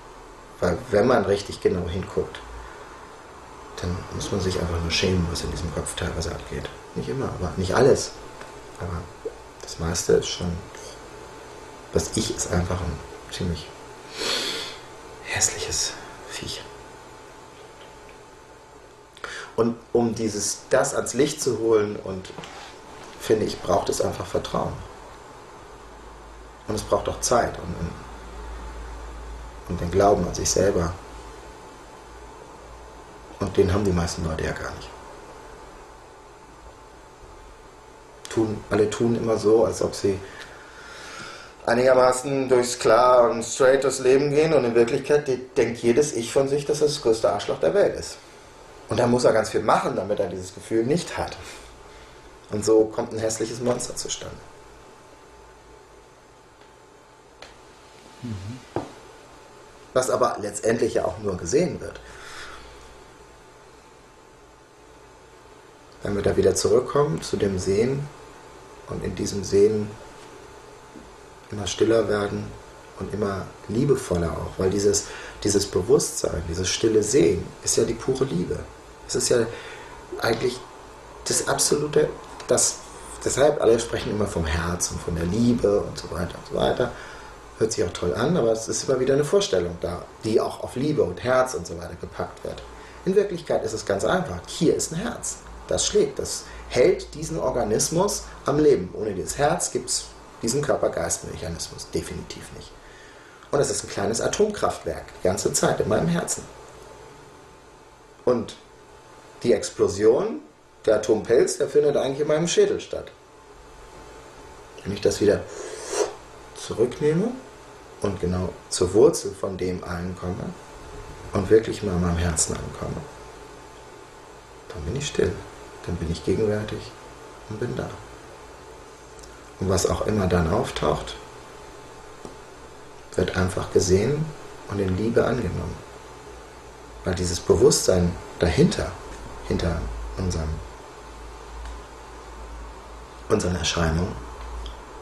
weil wenn man richtig genau hinguckt, dann muss man sich einfach nur schämen, was in diesem Kopf teilweise abgeht. Nicht immer, aber nicht alles. Aber das meiste ist schon, was ich ist einfach ein ziemlich hässliches Viech. Und um dieses, das ans Licht zu holen, und finde ich, braucht es einfach Vertrauen. Und es braucht auch Zeit und, und den Glauben an sich selber. Und den haben die meisten Leute ja gar nicht. Tun, alle tun immer so, als ob sie einigermaßen durchs klar und straight das Leben gehen und in Wirklichkeit denkt jedes Ich von sich, dass er das größte Arschloch der Welt ist. Und da muss er ganz viel machen, damit er dieses Gefühl nicht hat. Und so kommt ein hässliches Monster zustande. Mhm. Was aber letztendlich ja auch nur gesehen wird. Wenn wir da wieder zurückkommen zu dem Sehen und in diesem Sehen immer stiller werden und immer liebevoller auch, weil dieses, dieses Bewusstsein, dieses stille Sehen ist ja die pure Liebe. Es ist ja eigentlich das absolute, das, deshalb alle sprechen immer vom Herz und von der Liebe und so weiter und so weiter. Hört sich auch toll an, aber es ist immer wieder eine Vorstellung da, die auch auf Liebe und Herz und so weiter gepackt wird. In Wirklichkeit ist es ganz einfach. Hier ist ein Herz. Das schlägt, das hält diesen Organismus am Leben. Ohne dieses Herz gibt es diesen Körper-Geist-Mechanismus definitiv nicht. Und es ist ein kleines Atomkraftwerk, die ganze Zeit in meinem Herzen. Und die Explosion, der Atompelz, der findet eigentlich in meinem Schädel statt. Wenn ich das wieder zurücknehme und genau zur Wurzel von dem allen komme und wirklich mal an meinem Herzen ankomme, dann bin ich still, dann bin ich gegenwärtig und bin da. Und was auch immer dann auftaucht, wird einfach gesehen und in Liebe angenommen. Weil dieses Bewusstsein dahinter hinter unserem, unseren Erscheinungen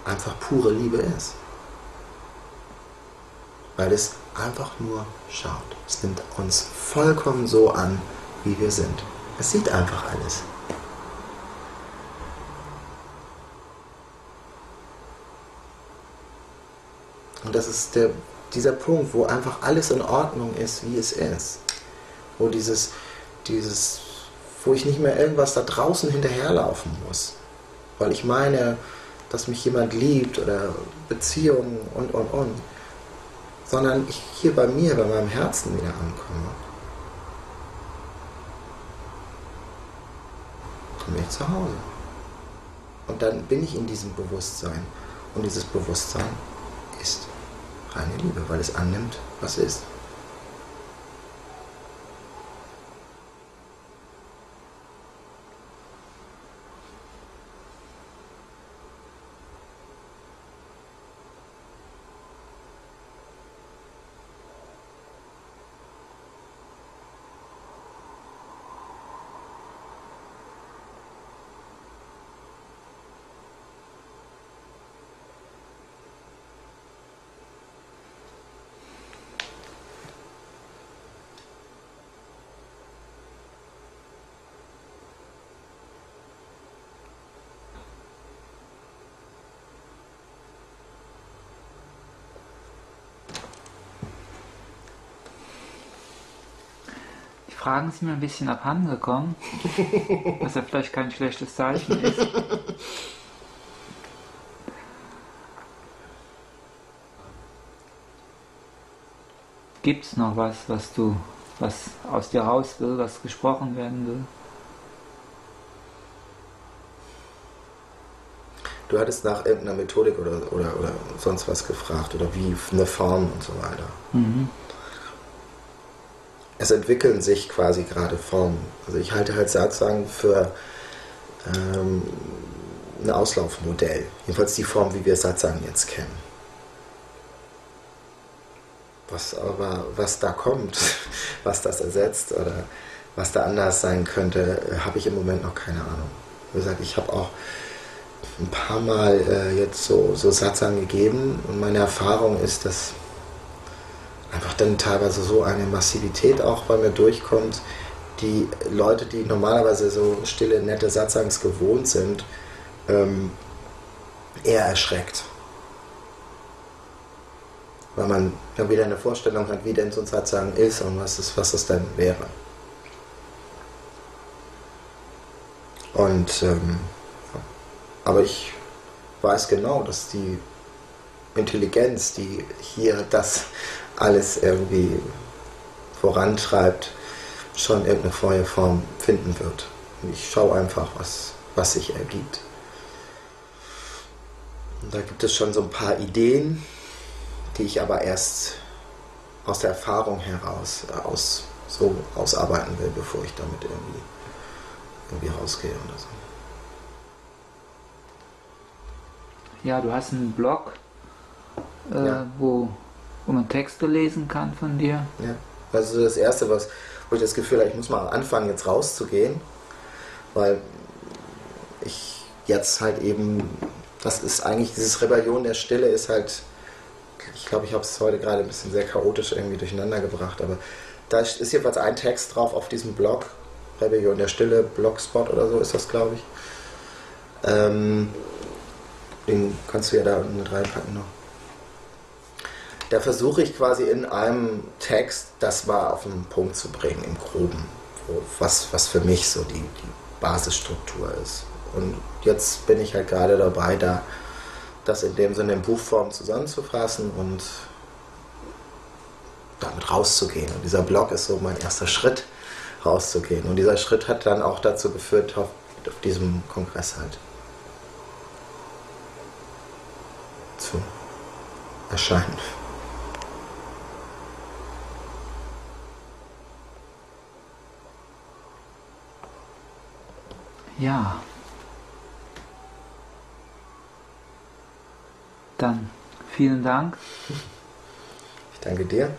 einfach pure Liebe ist. Weil es einfach nur schaut. Es nimmt uns vollkommen so an, wie wir sind. Es sieht einfach alles. Und das ist der, dieser Punkt, wo einfach alles in Ordnung ist, wie es ist. Wo dieses, dieses wo ich nicht mehr irgendwas da draußen hinterherlaufen muss. Weil ich meine, dass mich jemand liebt oder Beziehungen und, und, und. Sondern ich hier bei mir, bei meinem Herzen wieder ankomme. Dann bin ich zu Hause. Und dann bin ich in diesem Bewusstsein. Und dieses Bewusstsein ist reine Liebe, weil es annimmt, was ist. Fragen sind mir ein bisschen abhanden gekommen, <laughs> was ja vielleicht kein schlechtes Zeichen ist. Gibt es noch was, was du, was aus dir raus will, was gesprochen werden will? Du hattest nach irgendeiner Methodik oder, oder, oder sonst was gefragt oder wie eine Form und so weiter. Mhm. Es entwickeln sich quasi gerade Formen. Also ich halte halt Satzang für ähm, ein Auslaufmodell. Jedenfalls die Form, wie wir Satzang jetzt kennen. Was aber, was da kommt, <laughs> was das ersetzt oder was da anders sein könnte, habe ich im Moment noch keine Ahnung. Wie gesagt, ich habe auch ein paar Mal äh, jetzt so, so Satzang gegeben und meine Erfahrung ist, dass dann teilweise so eine Massivität auch bei mir durchkommt, die Leute, die normalerweise so stille, nette Satzangs gewohnt sind, ähm, eher erschreckt. Weil man dann wieder eine Vorstellung hat, wie denn so ein Satzang ist und was es, was es dann wäre. Und ähm, aber ich weiß genau, dass die Intelligenz, die hier das alles irgendwie vorantreibt, schon irgendeine Form finden wird. Und ich schaue einfach, was, was sich ergibt. Und da gibt es schon so ein paar Ideen, die ich aber erst aus der Erfahrung heraus aus, so ausarbeiten will, bevor ich damit irgendwie, irgendwie rausgehe oder so. Ja, du hast einen Blog, äh, ja. wo, wo man Texte lesen kann von dir. Ja, also das Erste, was, wo ich das Gefühl habe, ich muss mal anfangen, jetzt rauszugehen, weil ich jetzt halt eben, das ist eigentlich, dieses Rebellion der Stille ist halt, ich glaube, ich habe es heute gerade ein bisschen sehr chaotisch irgendwie durcheinander gebracht, aber da ist jedenfalls ein Text drauf auf diesem Blog, Rebellion der Stille, Blogspot oder so ist das, glaube ich. Ähm, den kannst du ja da unten mit reinpacken noch. Da versuche ich quasi in einem Text das mal auf den Punkt zu bringen, im Groben, was, was für mich so die, die Basisstruktur ist. Und jetzt bin ich halt gerade dabei, da das in dem Sinne in Buchform zusammenzufassen und damit rauszugehen. Und dieser Blog ist so mein erster Schritt, rauszugehen. Und dieser Schritt hat dann auch dazu geführt, auf, auf diesem Kongress halt. zu erscheinen. Ja. Dann vielen Dank. Ich danke dir.